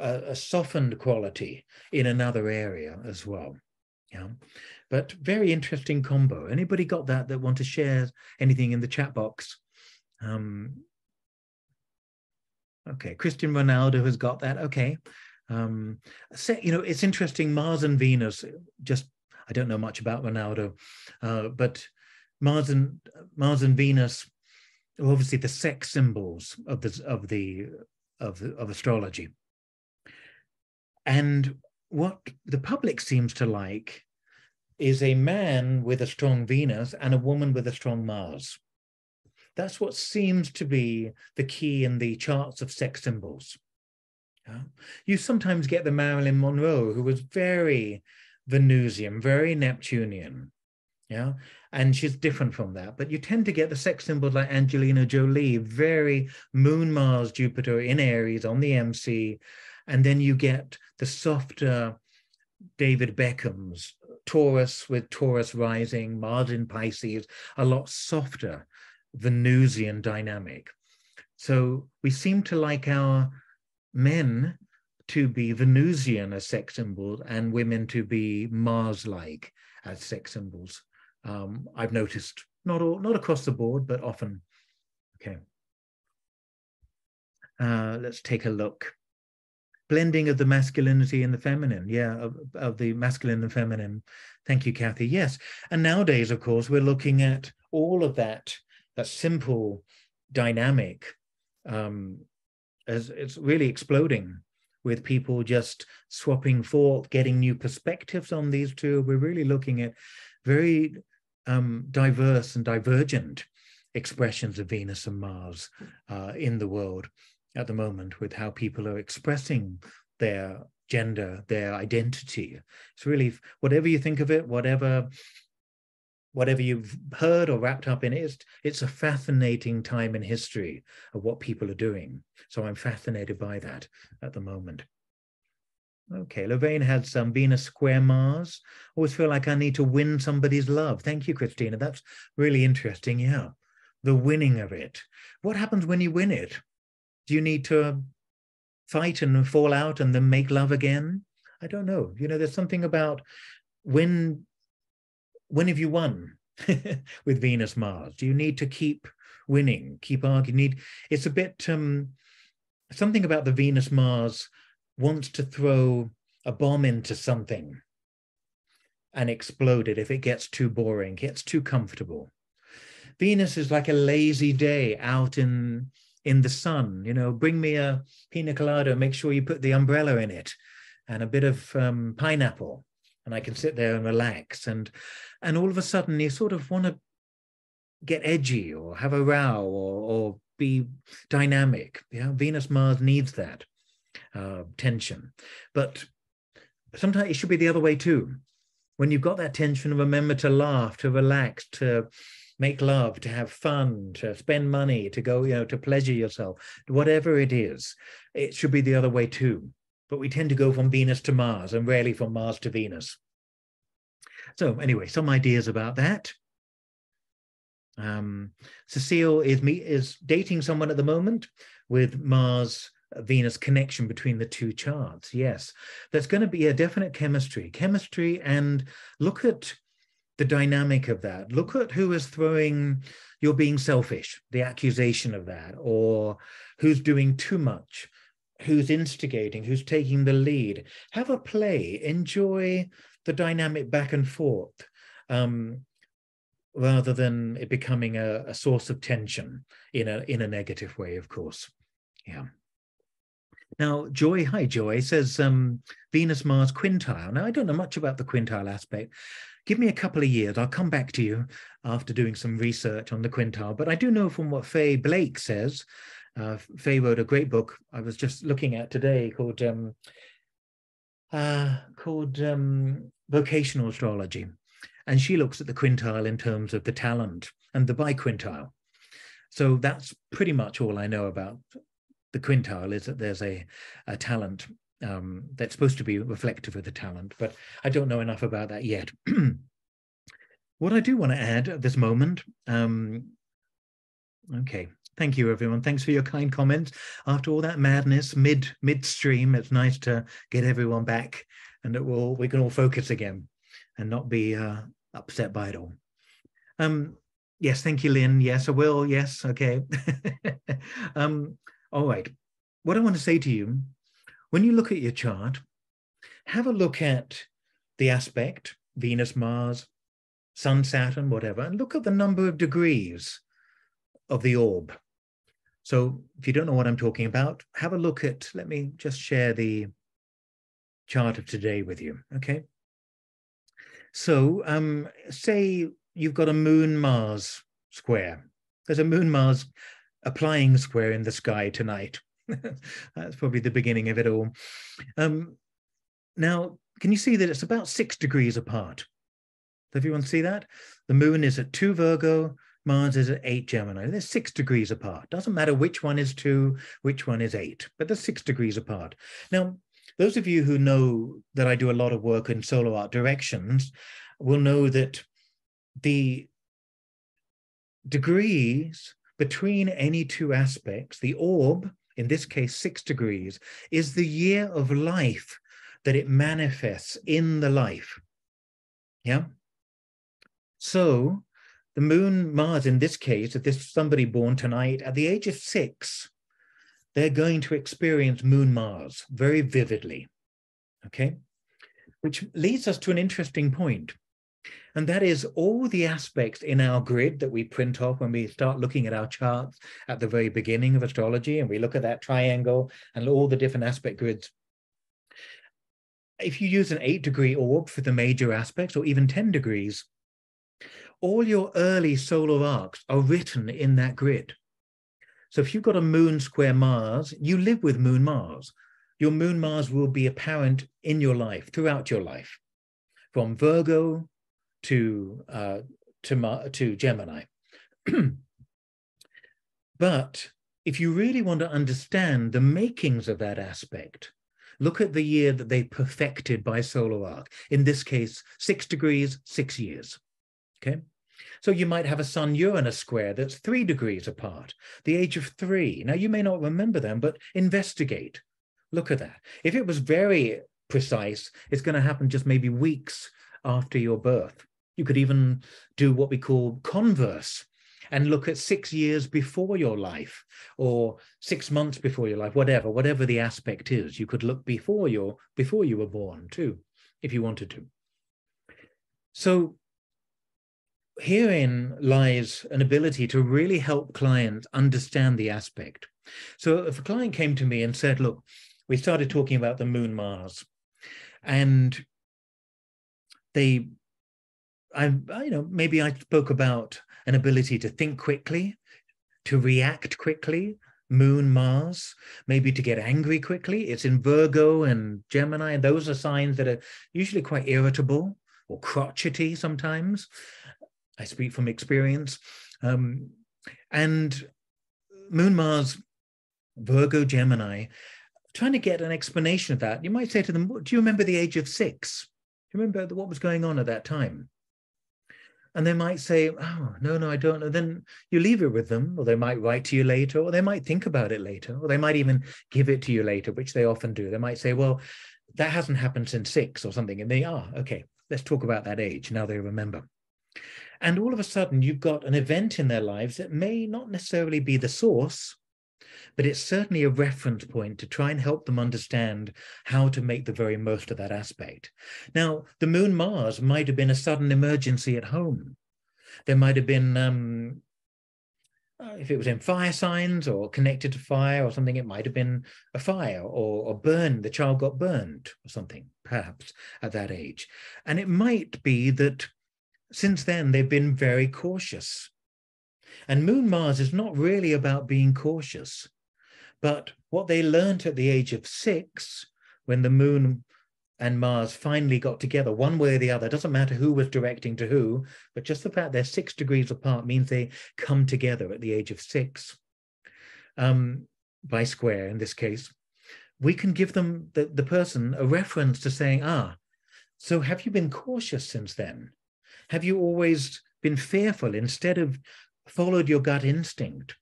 a softened quality in another area as well. Yeah, but very interesting combo. Anybody got that that want to share anything in the chat box? Um, okay, Cristiano Ronaldo has got that. Okay, um, you know it's interesting. Mars and Venus. Just I don't know much about Ronaldo, uh, but Mars and Mars and Venus are obviously the sex symbols of the of the of of astrology. And what the public seems to like is a man with a strong Venus and a woman with a strong Mars. That's what seems to be the key in the charts of sex symbols. Yeah? You sometimes get the Marilyn Monroe, who was very Venusian, very Neptunian. Yeah. And she's different from that. But you tend to get the sex symbols like Angelina Jolie, very Moon, Mars, Jupiter in Aries on the MC, and then you get the softer David Beckham's Taurus with Taurus rising, Mars in Pisces, a lot softer Venusian dynamic. So we seem to like our men to be Venusian as sex symbols and women to be Mars-like as sex symbols. Um, I've noticed not all, not across the board, but often. Okay. Uh, let's take a look blending of the masculinity and the feminine yeah of, of the masculine and feminine thank you kathy yes and nowadays of course we're looking at all of that that simple dynamic um as it's really exploding with people just swapping thought getting new perspectives on these two we're really looking at very um, diverse and divergent expressions of venus and mars uh, in the world at the moment with how people are expressing their gender, their identity. It's really whatever you think of it, whatever whatever you've heard or wrapped up in it, it's, a fascinating time in history of what people are doing. So I'm fascinated by that at the moment. Okay, Lorraine had some Venus square Mars. Always feel like I need to win somebody's love. Thank you, Christina. That's really interesting. Yeah, the winning of it. What happens when you win it? Do you need to fight and fall out and then make love again? I don't know. You know, there's something about when when have you won with Venus Mars? Do you need to keep winning, keep arguing? Need it's a bit um something about the Venus Mars wants to throw a bomb into something and explode it if it gets too boring, gets too comfortable. Venus is like a lazy day out in in the sun. You know, bring me a pina colada, make sure you put the umbrella in it and a bit of um, pineapple and I can sit there and relax. And and all of a sudden you sort of want to get edgy or have a row or, or be dynamic. Yeah, Venus Mars needs that uh, tension, but sometimes it should be the other way too. When you've got that tension, remember to laugh, to relax, to make love, to have fun, to spend money, to go, you know, to pleasure yourself, whatever it is, it should be the other way too. But we tend to go from Venus to Mars and rarely from Mars to Venus. So anyway, some ideas about that. Um, Cecile is me is dating someone at the moment with Mars Venus connection between the two charts. Yes, there's going to be a definite chemistry, chemistry, and look at the dynamic of that. Look at who is throwing you're being selfish, the accusation of that, or who's doing too much, who's instigating, who's taking the lead. Have a play, enjoy the dynamic back and forth. Um, rather than it becoming a, a source of tension in a in a negative way, of course. Yeah. Now, Joy, hi Joy, says um, Venus Mars quintile. Now, I don't know much about the quintile aspect. Give me a couple of years. I'll come back to you after doing some research on the quintile. But I do know from what Faye Blake says. Uh, Faye wrote a great book I was just looking at today called um, uh, called um, Vocational Astrology, and she looks at the quintile in terms of the talent and the biquintile. So that's pretty much all I know about the quintile is that there's a, a talent um, that's supposed to be reflective of the talent, but I don't know enough about that yet. what I do want to add at this moment, um, okay, thank you everyone. Thanks for your kind comments. After all that madness mid midstream, it's nice to get everyone back and that we'll we can all focus again and not be uh, upset by it all. Um, yes, thank you, Lynn. Yes, I will. Yes, okay. um, all right. What I want to say to you when you look at your chart, have a look at the aspect, Venus, Mars, Sun, Saturn, whatever, and look at the number of degrees of the orb. So if you don't know what I'm talking about, have a look at, let me just share the chart of today with you, okay? So um, say you've got a Moon-Mars square. There's a Moon-Mars applying square in the sky tonight. That's probably the beginning of it all. Um, now, can you see that it's about six degrees apart? Does everyone see that? The moon is at two Virgo, Mars is at eight Gemini. They're six degrees apart. Doesn't matter which one is two, which one is eight, but they're six degrees apart. Now, those of you who know that I do a lot of work in solar arc directions will know that the degrees between any two aspects, the orb in this case, six degrees, is the year of life that it manifests in the life. Yeah. So the moon, Mars, in this case, if this somebody born tonight at the age of six, they're going to experience moon Mars very vividly. Okay. Which leads us to an interesting point. And that is all the aspects in our grid that we print off when we start looking at our charts at the very beginning of astrology, and we look at that triangle and all the different aspect grids. If you use an eight degree orb for the major aspects, or even 10 degrees, all your early solar arcs are written in that grid. So if you've got a moon square Mars, you live with moon Mars. Your moon Mars will be apparent in your life, throughout your life, from Virgo to uh, to to Gemini. but if you really want to understand the makings of that aspect, look at the year that they perfected by solar arc. In this case, six degrees, six years. Okay. So you might have a Sun Uranus square that's three degrees apart, the age of three. Now, you may not remember them, but investigate. Look at that. If it was very precise, it's going to happen just maybe weeks after your birth. You could even do what we call converse and look at six years before your life or six months before your life, whatever, whatever the aspect is. You could look before your before you were born too, if you wanted to. So herein lies an ability to really help clients understand the aspect. So if a client came to me and said, look, we started talking about the moon Mars, and they I, you know, maybe I spoke about an ability to think quickly, to react quickly, Moon, Mars, maybe to get angry quickly. It's in Virgo and Gemini, and those are signs that are usually quite irritable or crotchety sometimes. I speak from experience. Um, and Moon, Mars, Virgo, Gemini, trying to get an explanation of that. You might say to them, Do you remember the age of six? Do you remember what was going on at that time? and they might say, "Oh, no, no, I don't know." Then you leave it with them, or they might write to you later, or they might think about it later, or they might even give it to you later, which they often do. They might say, "Well, that hasn't happened since six or something," and they are okay. Let's talk about that age. Now they remember. And all of a sudden, you've got an event in their lives that may not necessarily be the source, but it's certainly a reference point to try and help them understand how to make the very most of that aspect. Now, the moon Mars might have been a sudden emergency at home. There might have been, um, uh, if it was in fire signs or connected to fire or something, it might have been a fire or, or burn. The child got burned or something, perhaps at that age. And it might be that since then they've been very cautious. And Moon Mars is not really about being cautious. But what they learned at the age of six, when the moon and Mars finally got together, one way or the other, doesn't matter who was directing to who, but just the fact they're six degrees apart means they come together at the age of six, um, by square in this case. We can give them, the, the person, a reference to saying, ah, so have you been cautious since then? Have you always been fearful instead of followed your gut instinct?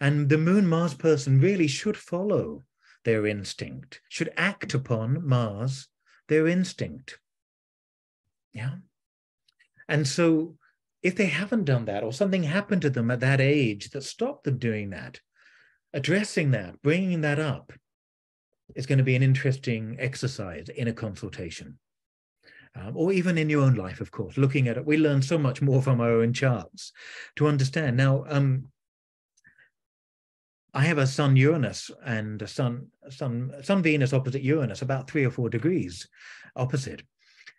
And the moon Mars person really should follow their instinct, should act upon Mars, their instinct. Yeah. And so if they haven't done that or something happened to them at that age that stopped them doing that, addressing that, bringing that up is going to be an interesting exercise in a consultation. Um, or even in your own life, of course, looking at it, we learn so much more from our own charts to understand. Now, um, I have a Sun Uranus and a Sun Sun Sun Venus opposite Uranus, about three or four degrees opposite.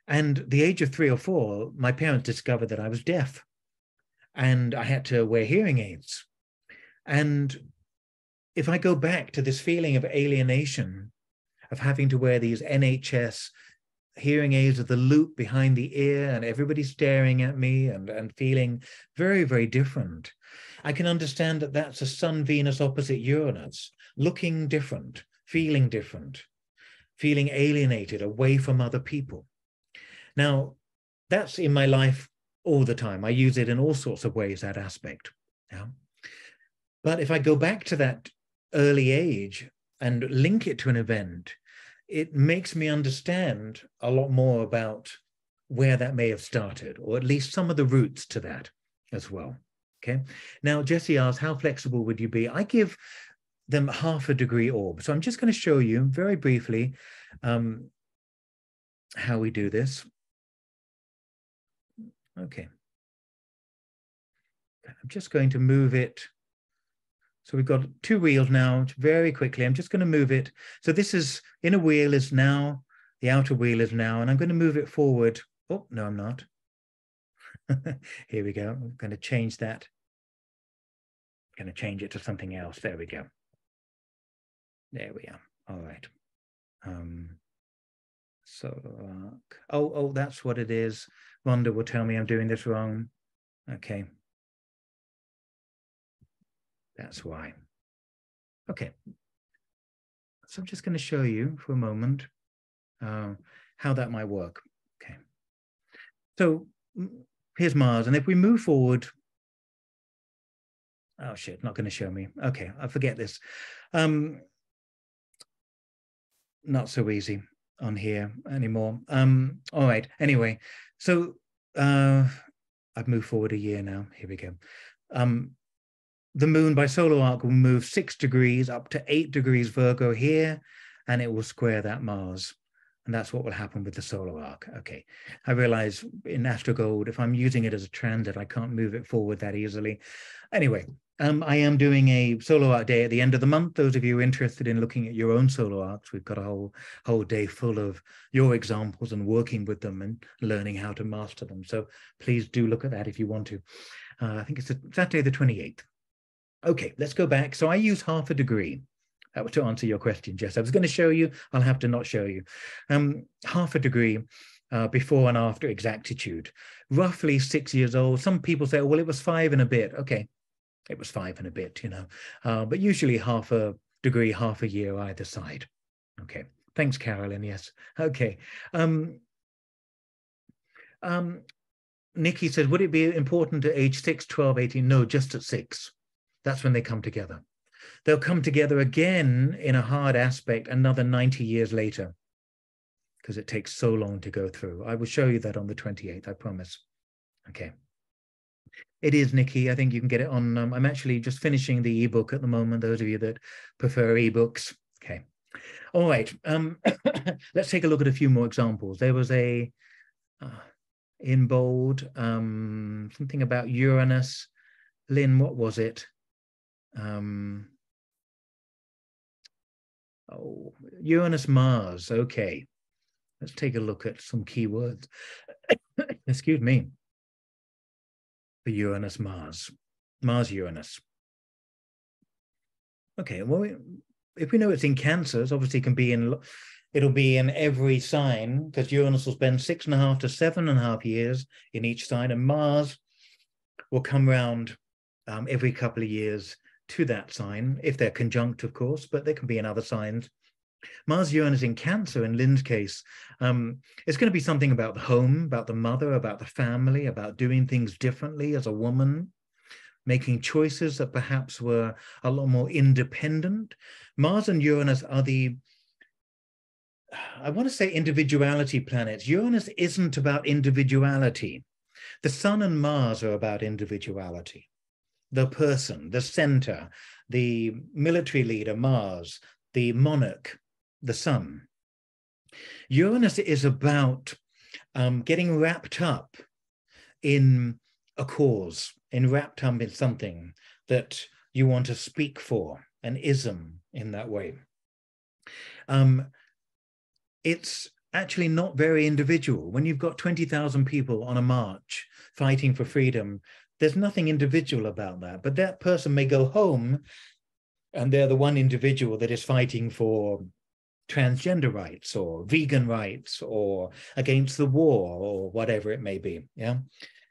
And the age of three or four, my parents discovered that I was deaf, and I had to wear hearing aids. And if I go back to this feeling of alienation, of having to wear these NHS hearing aids with the loop behind the ear, and everybody staring at me, and and feeling very very different I can understand that that's a Sun Venus opposite Uranus, looking different, feeling different, feeling alienated away from other people. Now, that's in my life all the time. I use it in all sorts of ways, that aspect. Yeah. But if I go back to that early age and link it to an event, it makes me understand a lot more about where that may have started, or at least some of the roots to that as well. Okay. Now, Jesse asks, how flexible would you be? I give them half a degree orb. So I'm just going to show you very briefly um, how we do this. Okay. I'm just going to move it. So we've got two wheels now very quickly. I'm just going to move it. So this is inner wheel is now, the outer wheel is now, and I'm going to move it forward. Oh, no, I'm not. Here we go. I'm going to change that. I'm going to change it to something else. There we go. There we are. All right. Um, so, uh, oh, oh, that's what it is. Rhonda will tell me I'm doing this wrong. Okay. That's why. Okay. So I'm just going to show you for a moment uh, how that might work. Okay. So here's Mars. And if we move forward, oh shit, not going to show me. Okay, I forget this. Um, not so easy on here anymore. Um, all right. Anyway, so uh, I've moved forward a year now. Here we go. Um, the moon by solar arc will move six degrees up to eight degrees Virgo here, and it will square that Mars And that's what will happen with the solar arc. Okay. I realize in AstroGold, if I'm using it as a transit, I can't move it forward that easily. Anyway, um, I am doing a solar arc day at the end of the month. Those of you interested in looking at your own solar arcs, we've got a whole whole day full of your examples and working with them and learning how to master them. So please do look at that if you want to. Uh, I think it's a, Saturday the 28th. Okay, let's go back. So I use half a degree. Was to answer your question, Jess. I was going to show you. I'll have to not show you. Um, half a degree uh, before and after exactitude. Roughly six years old. Some people say, oh, well, it was five and a bit. Okay, it was five and a bit, you know. Uh, but usually half a degree, half a year either side. Okay. Thanks, Carolyn. Yes. Okay. Um, um, Nikki said, would it be important at age 6, 12, 18? No, just at six. That's when they come together. They'll come together again in a hard aspect another 90 years later because it takes so long to go through. I will show you that on the 28th, I promise. Okay. It is, Nikki. I think you can get it on. Um, I'm actually just finishing the ebook at the moment, those of you that prefer ebooks. Okay. All right. Um, let's take a look at a few more examples. There was a, uh, in bold, um, something about Uranus. Lynn, what was it? Um, oh, Uranus Mars. Okay. Let's take a look at some keywords. Excuse me. For Uranus Mars. Mars Uranus. Okay, well, if we know it's in obviously it can be in it'll be in every sign because Uranus will spend six and a half to seven and a half years in each sign, and Mars will come around um, every couple of years to that sign, if they're conjunct, of course, but there can be in other signs. Mars Uranus in Cancer, in Lynn's case, um, it's going to be something about the home, about the mother, about the family, about doing things differently as a woman, making choices that perhaps were a lot more independent. Mars and Uranus are the I want to say individuality planets. Uranus isn't about individuality. The Sun and Mars are about individuality. The person, the center, the military leader, Mars, the monarch, the Sun. Uranus is about um, getting wrapped up in a cause, in wrapped up in something that you want to speak for, an ism in that way. Um, it's actually not very individual. When you've got 20,000 people on a march fighting for freedom, there's nothing individual about that. But that person may go home and they're the one individual that is fighting for transgender rights or vegan rights or against the war or whatever it may be. Yeah.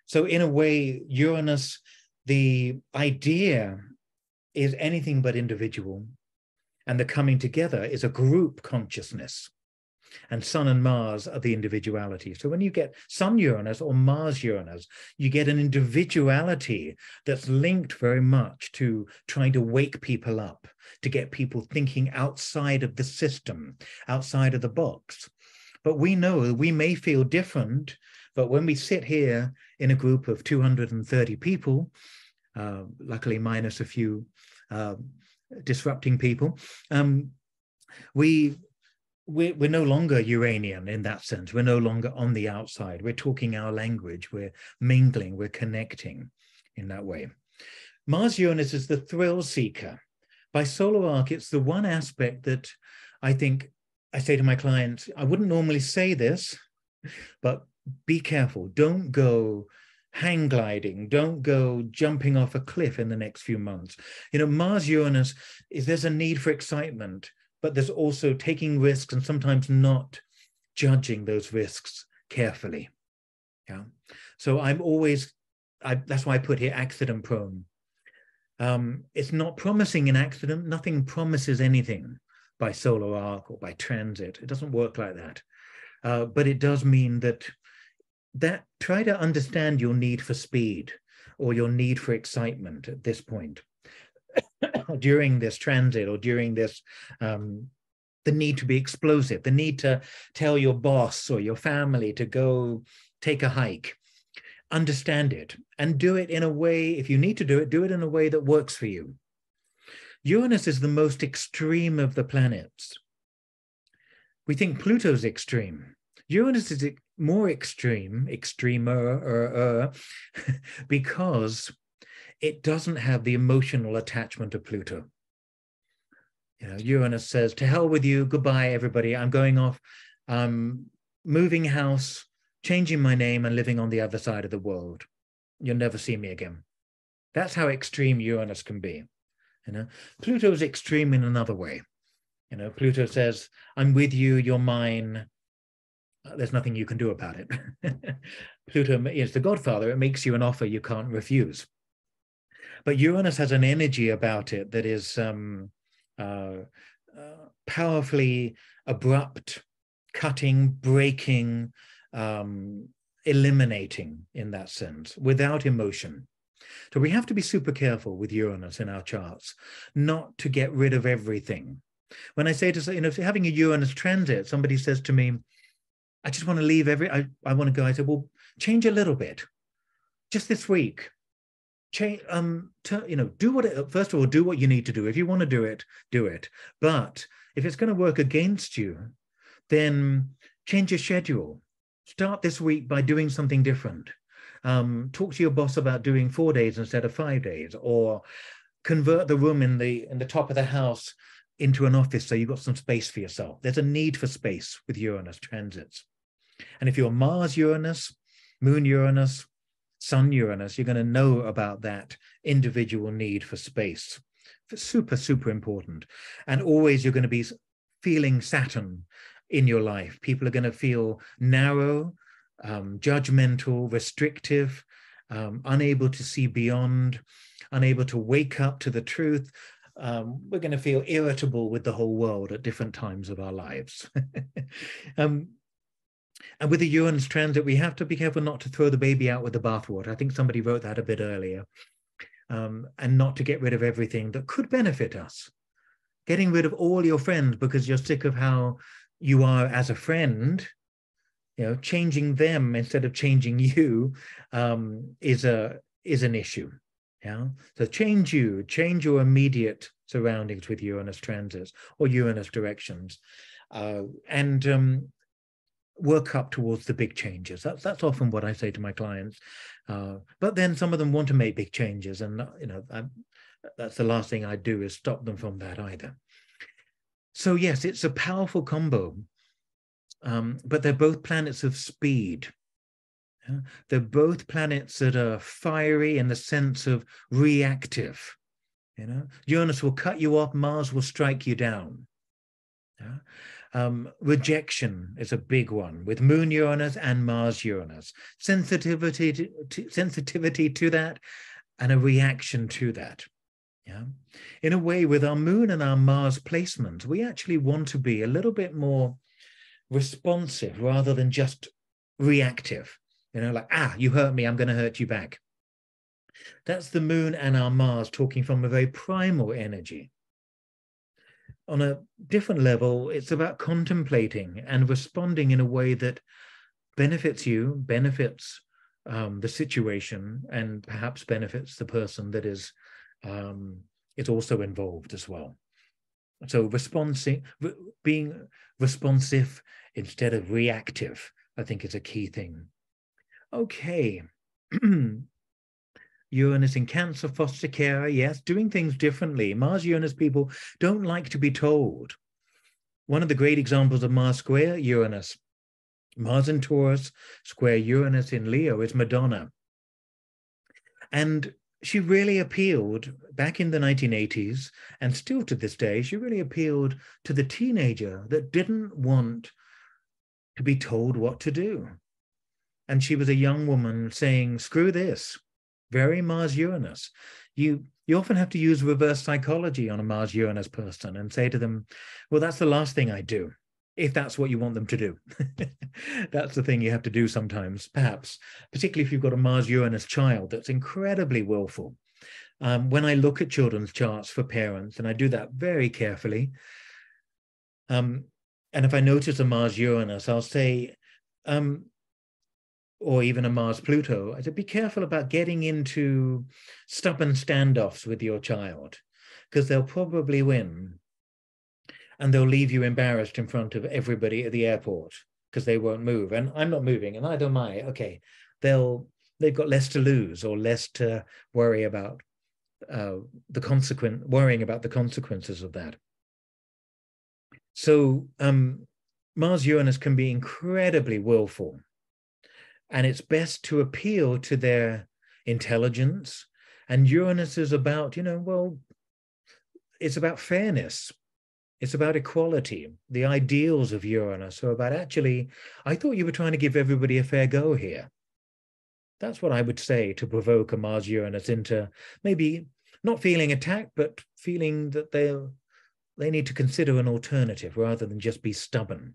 So, in a way, Uranus, the idea is anything but individual. And the coming together is a group consciousness and Sun and Mars are the individuality. So when you get Sun Uranus or Mars Uranus, you get an individuality that's linked very much to trying to wake people up, to get people thinking outside of the system, outside of the box. But we know we may feel different, but when we sit here in a group of 230 people, uh, luckily minus a few uh, disrupting people, um, we we're, we're no longer Uranian in that sense. We're no longer on the outside. We're talking our language. We're mingling. We're connecting in that way. Mars Uranus is the thrill seeker. By solar arc, it's the one aspect that I think I say to my clients, I wouldn't normally say this, but be careful. Don't go hang gliding. Don't go jumping off a cliff in the next few months. You know, Mars Uranus is there's a need for excitement but there's also taking risks and sometimes not judging those risks carefully. Yeah. So I'm always, I, that's why I put here accident prone. Um, it's not promising an accident. Nothing promises anything by solar arc or by transit. It doesn't work like that. Uh, but it does mean that that try to understand your need for speed or your need for excitement at this point. during this transit or during this um, the need to be explosive the need to tell your boss or your family to go take a hike. Understand it and do it in a way if you need to do it do it in a way that works for you. Uranus is the most extreme of the planets. We think Pluto's extreme. Uranus is more extreme, extremer, uh, uh, because it doesn't have the emotional attachment to Pluto. You know, Uranus says, "To hell with you, goodbye, everybody. I'm going off. I'm moving house, changing my name, and living on the other side of the world. You'll never see me again." That's how extreme Uranus can be. You know, Pluto's extreme in another way. You know, Pluto says, I'm with you, you're mine. Uh, there's nothing you can do about it. Pluto is the godfather. It makes you an offer you can't refuse. But Uranus has an energy about it that is um, uh, uh, powerfully abrupt, cutting, breaking, um, eliminating in that sense, without emotion. So we have to be super careful with Uranus in our charts, not to get rid of everything. When I say to, you know, having a Uranus transit, somebody says to me, I just want to leave every, I, I want to go. I said, well, change a little bit, just this week. Change, um, to, you know, do what, it, first of all, do what you need to do. If you want to do it, do it. But if it's going to work against you, then change your schedule. Start this week by doing something different um, talk to your boss about doing four days instead of five days, or convert the room in the in the top of the house into an office so you've got some space for yourself. There's a need for space with Uranus transits. And if you're Mars Uranus, Moon Uranus, Sun Uranus, you're going to know about that individual need for space. Super, super important. And always you're going to be feeling Saturn in your life. People are going to feel narrow um, judgmental, restrictive, um, unable to see beyond, unable to wake up to the truth. Um, we're going to feel irritable with the whole world at different times of our lives. and with the Uranus transit, we have to be careful not to throw the baby out with the bathwater. I think somebody wrote that a bit earlier. Um, and not to get rid of everything that could benefit us. Getting rid of all your friends because you're sick of how you are as a friend you know changing them instead of changing you um, is a is an issue yeah so change you change your immediate surroundings with uranus transits or uranus directions uh, and um, work up towards the big changes that's that's often what i say to my clients uh, but then some of them want to make big changes and you know I, that's the last thing i do is stop them from that either so yes it's a powerful combo um, but they're both planets of speed. Yeah? They're both planets that are fiery in the sense of reactive. You know, Uranus will cut you off, Mars will strike you down. Yeah? Um, rejection is a big one with Moon Uranus and Mars Uranus. Sensitivity to, to, sensitivity to that, and a reaction to that. Yeah. In a way, with our Moon and our Mars placement, we actually want to be a little bit more responsive rather than just reactive. You know, like, ah, you hurt me, I'm going to hurt you back. That's the moon and our Mars talking from a very primal energy. On a different level, it's about contemplating and responding in a way that benefits you, benefits um, the situation, and perhaps benefits the person that is um, is also involved as well. So responsive, being responsive instead of reactive, I think is a key thing. Okay. Uranus in Cancer, foster care, yes, doing things differently. Mars Uranus people don't like to be told. One of the great examples of Mars square Uranus, Mars in Taurus, square Uranus in Leo is Madonna. And she really appealed back in the 1980s and still to this day, she really appealed to the teenager that didn't want to be told what to do. And she was a young woman saying, screw this, very Mars Uranus. You, you often have to use reverse psychology on a Mars Uranus person and say to them, well, that's the last thing I do if that's what you want them to do. that's the thing you have to do sometimes, perhaps, particularly if you've got a Mars Uranus child that's incredibly willful. Um, when I look at children's charts for parents, and I do that very carefully, um, and if I notice a Mars Uranus, I'll say, um, or even a Mars Pluto, I said, be careful about getting into stubborn standoffs with your child because they'll probably win and they'll leave you embarrassed in front of everybody at the airport because they won't move. And I'm not moving, and neither am I. Okay, they'll they've got less to lose or less to worry about uh, the consequent worrying about the consequences of that. So um, Mars Uranus can be incredibly willful, and it's best to appeal to their intelligence. And Uranus is about, you know, well, it's about fairness. It's about equality. The ideals of Uranus are about actually, I thought you were trying to give everybody a fair go here. That's what I would say to provoke a Mars Uranus into maybe not feeling attacked, but feeling that they'll they need to consider an alternative rather than just be stubborn.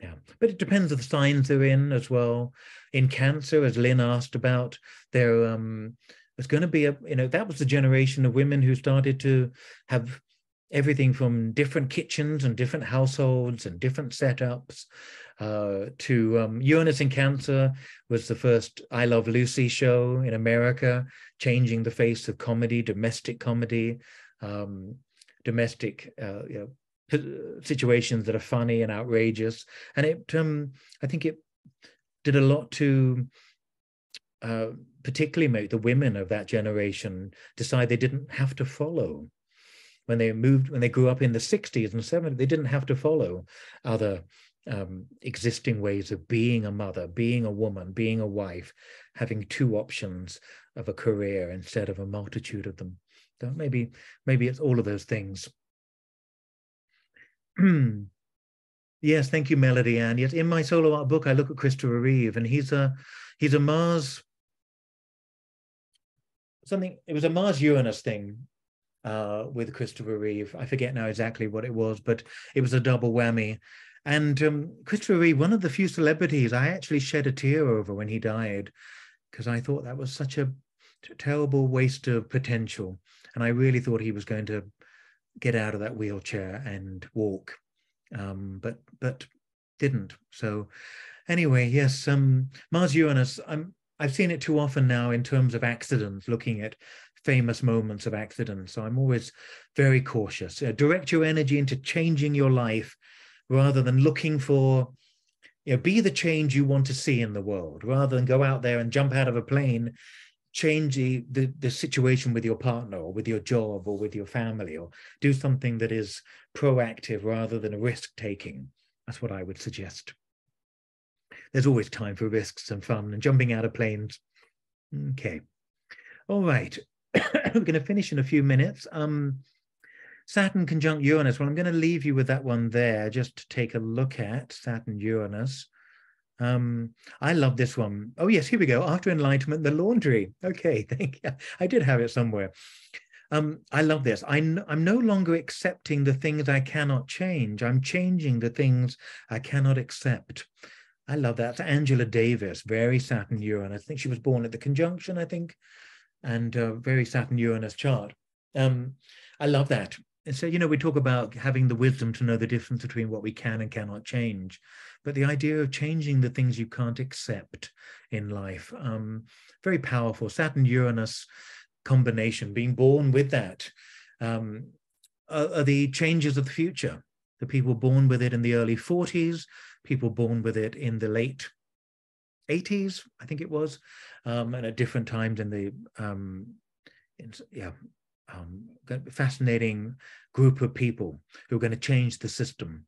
Yeah, but it depends on the signs they're in as well. In Cancer, as Lynn asked about, there um, there's going to be a you know that was the generation of women who started to have everything from different kitchens and different households and different setups uh, to um, Uranus in Cancer was the first I Love Lucy show in America, changing the face of comedy, domestic comedy, um, domestic uh, you know, situations that are funny and outrageous. And it, um, I think it did a lot to uh, particularly make the women of that generation decide they didn't have to follow. When they moved when they grew up in the 60s and 70s they didn't have to follow other um, existing ways of being a mother being a woman being a wife having two options of a career instead of a multitude of them. So maybe maybe it's all of those things yes thank you melody ann yes in my solar arc book i look at christopher reeve and he's a he's a mars something it was a mars uranus thing uh, with Christopher Reeve. I forget now exactly what it was, but it was a double whammy. And um, Christopher Reeve, one of the few celebrities I actually shed a tear over when he died, because I thought that was such a terrible waste of potential. And I really thought he was going to get out of that wheelchair and walk, um, but but didn't. So anyway, yes, um, Mars Uranus. I'm I've seen it too often now in terms of accidents, looking at famous moments of accidents. So I'm always very cautious. Uh, direct your energy into changing your life rather than looking for, you know, be the change you want to see in the world rather than go out there and jump out of a plane, change the, the, the situation with your partner or with your job or with your family or do something that is proactive rather than risk taking. That's what I would suggest there's always time for risks and fun and jumping out of planes. Okay. All right. We're going to finish in a few minutes. Um, Saturn conjunct Uranus. Well, I'm going to leave you with that one there just to take a look at Saturn Uranus. Um, I love this one. Oh, yes, here we go. After enlightenment, the laundry. Okay, thank you. I did have it somewhere. Um, I love this. I I'm no longer accepting the things I cannot change. I'm changing the things I cannot accept. I love that. Angela Davis, very Saturn Uranus. I think she was born at the conjunction, I think, and uh, very Saturn Uranus chart. Um, I love that. And so, you know, we talk about having the wisdom to know the difference between what we can and cannot change, but the idea of changing the things you can't accept in life, um, very powerful. Saturn Uranus combination, being born with that, um, are, are the changes of the future. The people born with it in the early 40s, people born with it in the late 80s, I think it was, um, and at different times in the, um, in, yeah, um, fascinating group of people who are going to change the system.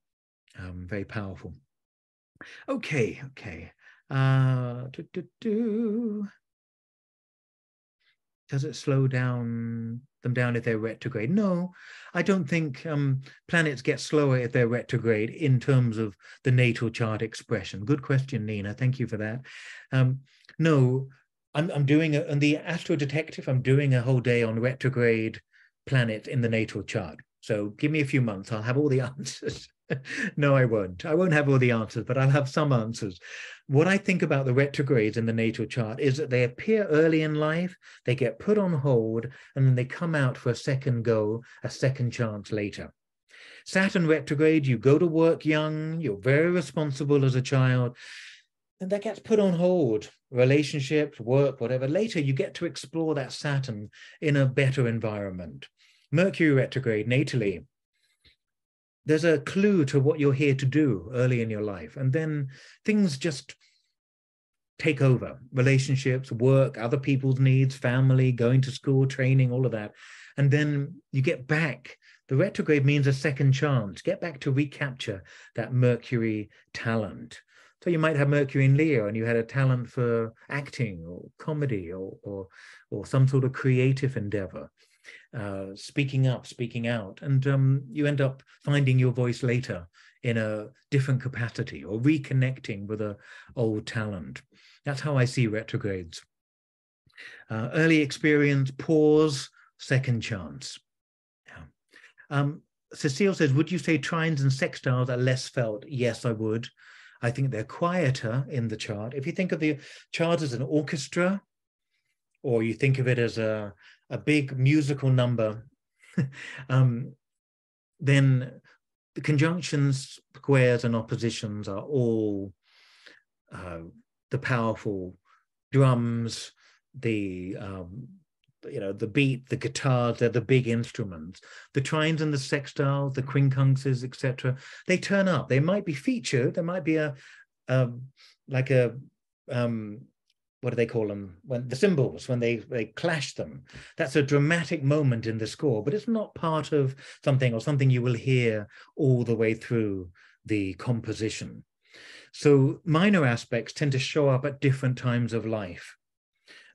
Um, very powerful. Okay, okay. Uh, do, do, do. Does it slow down them down if they're retrograde? No, I don't think um, planets get slower if they're retrograde in terms of the natal chart expression. Good question, Nina. Thank you for that. Um, no, I'm, I'm doing a, the Astro Detective, I'm doing a whole day on retrograde planet in the natal chart. So give me a few months, I'll have all the answers. no, I won't. I won't have all the answers, but I'll have some answers. What I think about the retrogrades in the natal chart is that they appear early in life, they get put on hold, and then they come out for a second go, a second chance later. Saturn retrograde, you go to work young, you're very responsible as a child, and that gets put on hold. Relationships, work, whatever. Later, you get to explore that Saturn in a better environment. Mercury retrograde natally, there's a clue to what you're here to do early in your life. And then things just take over relationships, work, other people's needs, family, going to school, training, all of that. And then you get back. The retrograde means a second chance. Get back to recapture that Mercury talent. So you might have Mercury in Leo and you had a talent for acting or comedy or, or, or some sort of creative endeavor uh, speaking up, speaking out, and um, you end up finding your voice later in a different capacity or reconnecting with a old talent. That's how I see retrogrades. Uh, early experience, pause, second chance. Yeah. Um, Cecile says, would you say trines and sextiles are less felt? Yes, I would. I think they're quieter in the chart. If you think of the chart as an orchestra, or you think of it as a, a big musical number, um, then the conjunctions, squares, and oppositions are all uh, the powerful drums, the um, you know the beat, the guitars. They're the big instruments. The trines and the sextiles, the quincunxes, etc. They turn up. They might be featured. There might be a, a like a um, what do they call them when the cymbals when they they clash them that's a dramatic moment in the score but it's not part of something or something you will hear all the way through the composition so minor aspects tend to show up at different times of life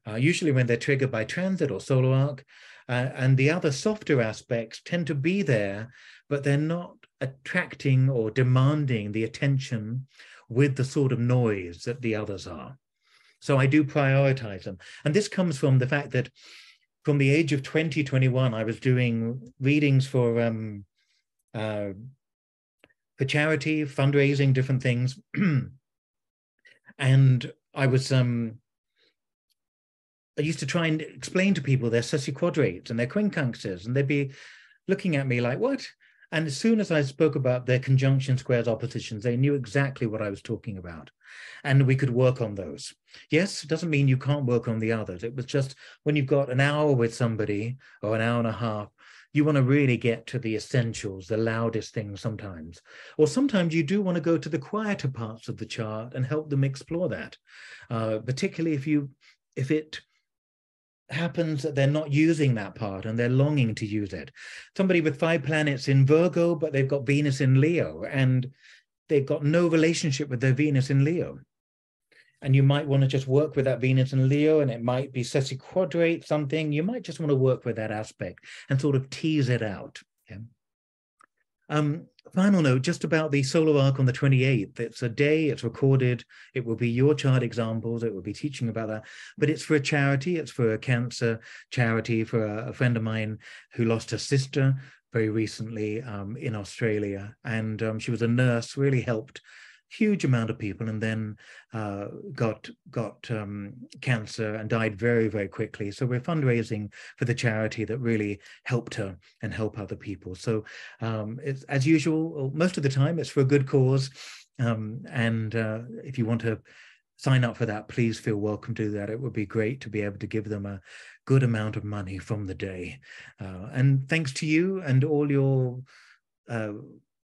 uh, usually when they're triggered by transit or solar arc uh, and the other softer aspects tend to be there but they're not attracting or demanding the attention with the sort of noise that the others are so I do prioritize them. And this comes from the fact that from the age of 20, 21, I was doing readings for um, uh, for charity, fundraising, different things. and I was um, I used to try and explain to people their sesquiquadrates and their quincunxes, and they'd be looking at me like, "What? And as soon as I spoke about their conjunction squares oppositions, they knew exactly what I was talking about. And we could work on those. Yes, it doesn't mean you can't work on the others. It was just when you've got an hour with somebody or an hour and a half, you want to really get to the essentials, the loudest things sometimes. Or sometimes you do want to go to the quieter parts of the chart and help them explore that, uh, particularly if you if it happens that they're not using that part and they're longing to use it. Somebody with five planets in Virgo, but they've got Venus in Leo and they've got no relationship with their Venus in Leo. And you might want to just work with that Venus in Leo, and it might be sesquiquadrate something. You might just want to work with that aspect and sort of tease it out. Yeah. Um, final note just about the solar arc on the 28th. It's a day, it's recorded. It will be your chart examples. It will be teaching about that. But it's for a charity. It's for a cancer charity for a, a friend of mine who lost her sister very recently um, in Australia. And um, she was a nurse, really helped huge amount of people and then uh, got got um, cancer and died very very quickly. So we're fundraising for the charity that really helped her and help other people. So um, it's as usual most of the time it's for a good cause. Um, and uh, if you want to sign up for that please feel welcome to do that. It would be great to be able to give them a good amount of money from the day. Uh, and thanks to you and all your uh,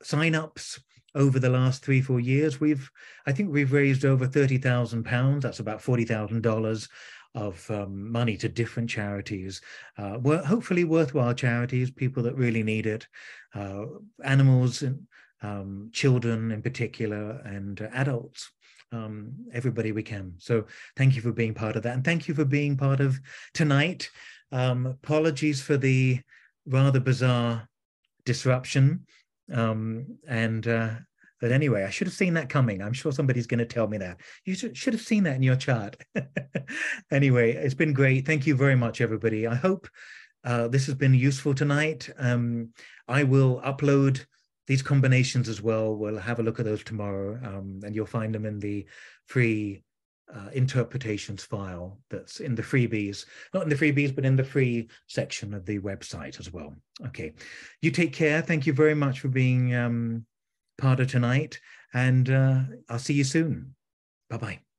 sign-ups over the last three, four years. We've, I think we've raised over 30,000 pounds. That's about $40,000 of um, money to different charities, uh, hopefully worthwhile charities, people that really need it, uh, animals and um, children in particular, and uh, adults, um, everybody we can. So thank you for being part of that. And thank you for being part of tonight. Um, apologies for the rather bizarre disruption. Um, and uh, but anyway, I should have seen that coming. I'm sure somebody's going to tell me that. You should, have seen that in your chart. anyway, it's been great. Thank you very much, everybody. I hope uh, this has been useful tonight. Um, I will upload these combinations as well. We'll have a look at those tomorrow, um, and you'll find them in the free uh, interpretations file that's in the freebies, not in the freebies, but in the free section of the website as well. Okay, you take care. Thank you very much for being um, part of tonight, and uh, I'll see you soon. Bye bye.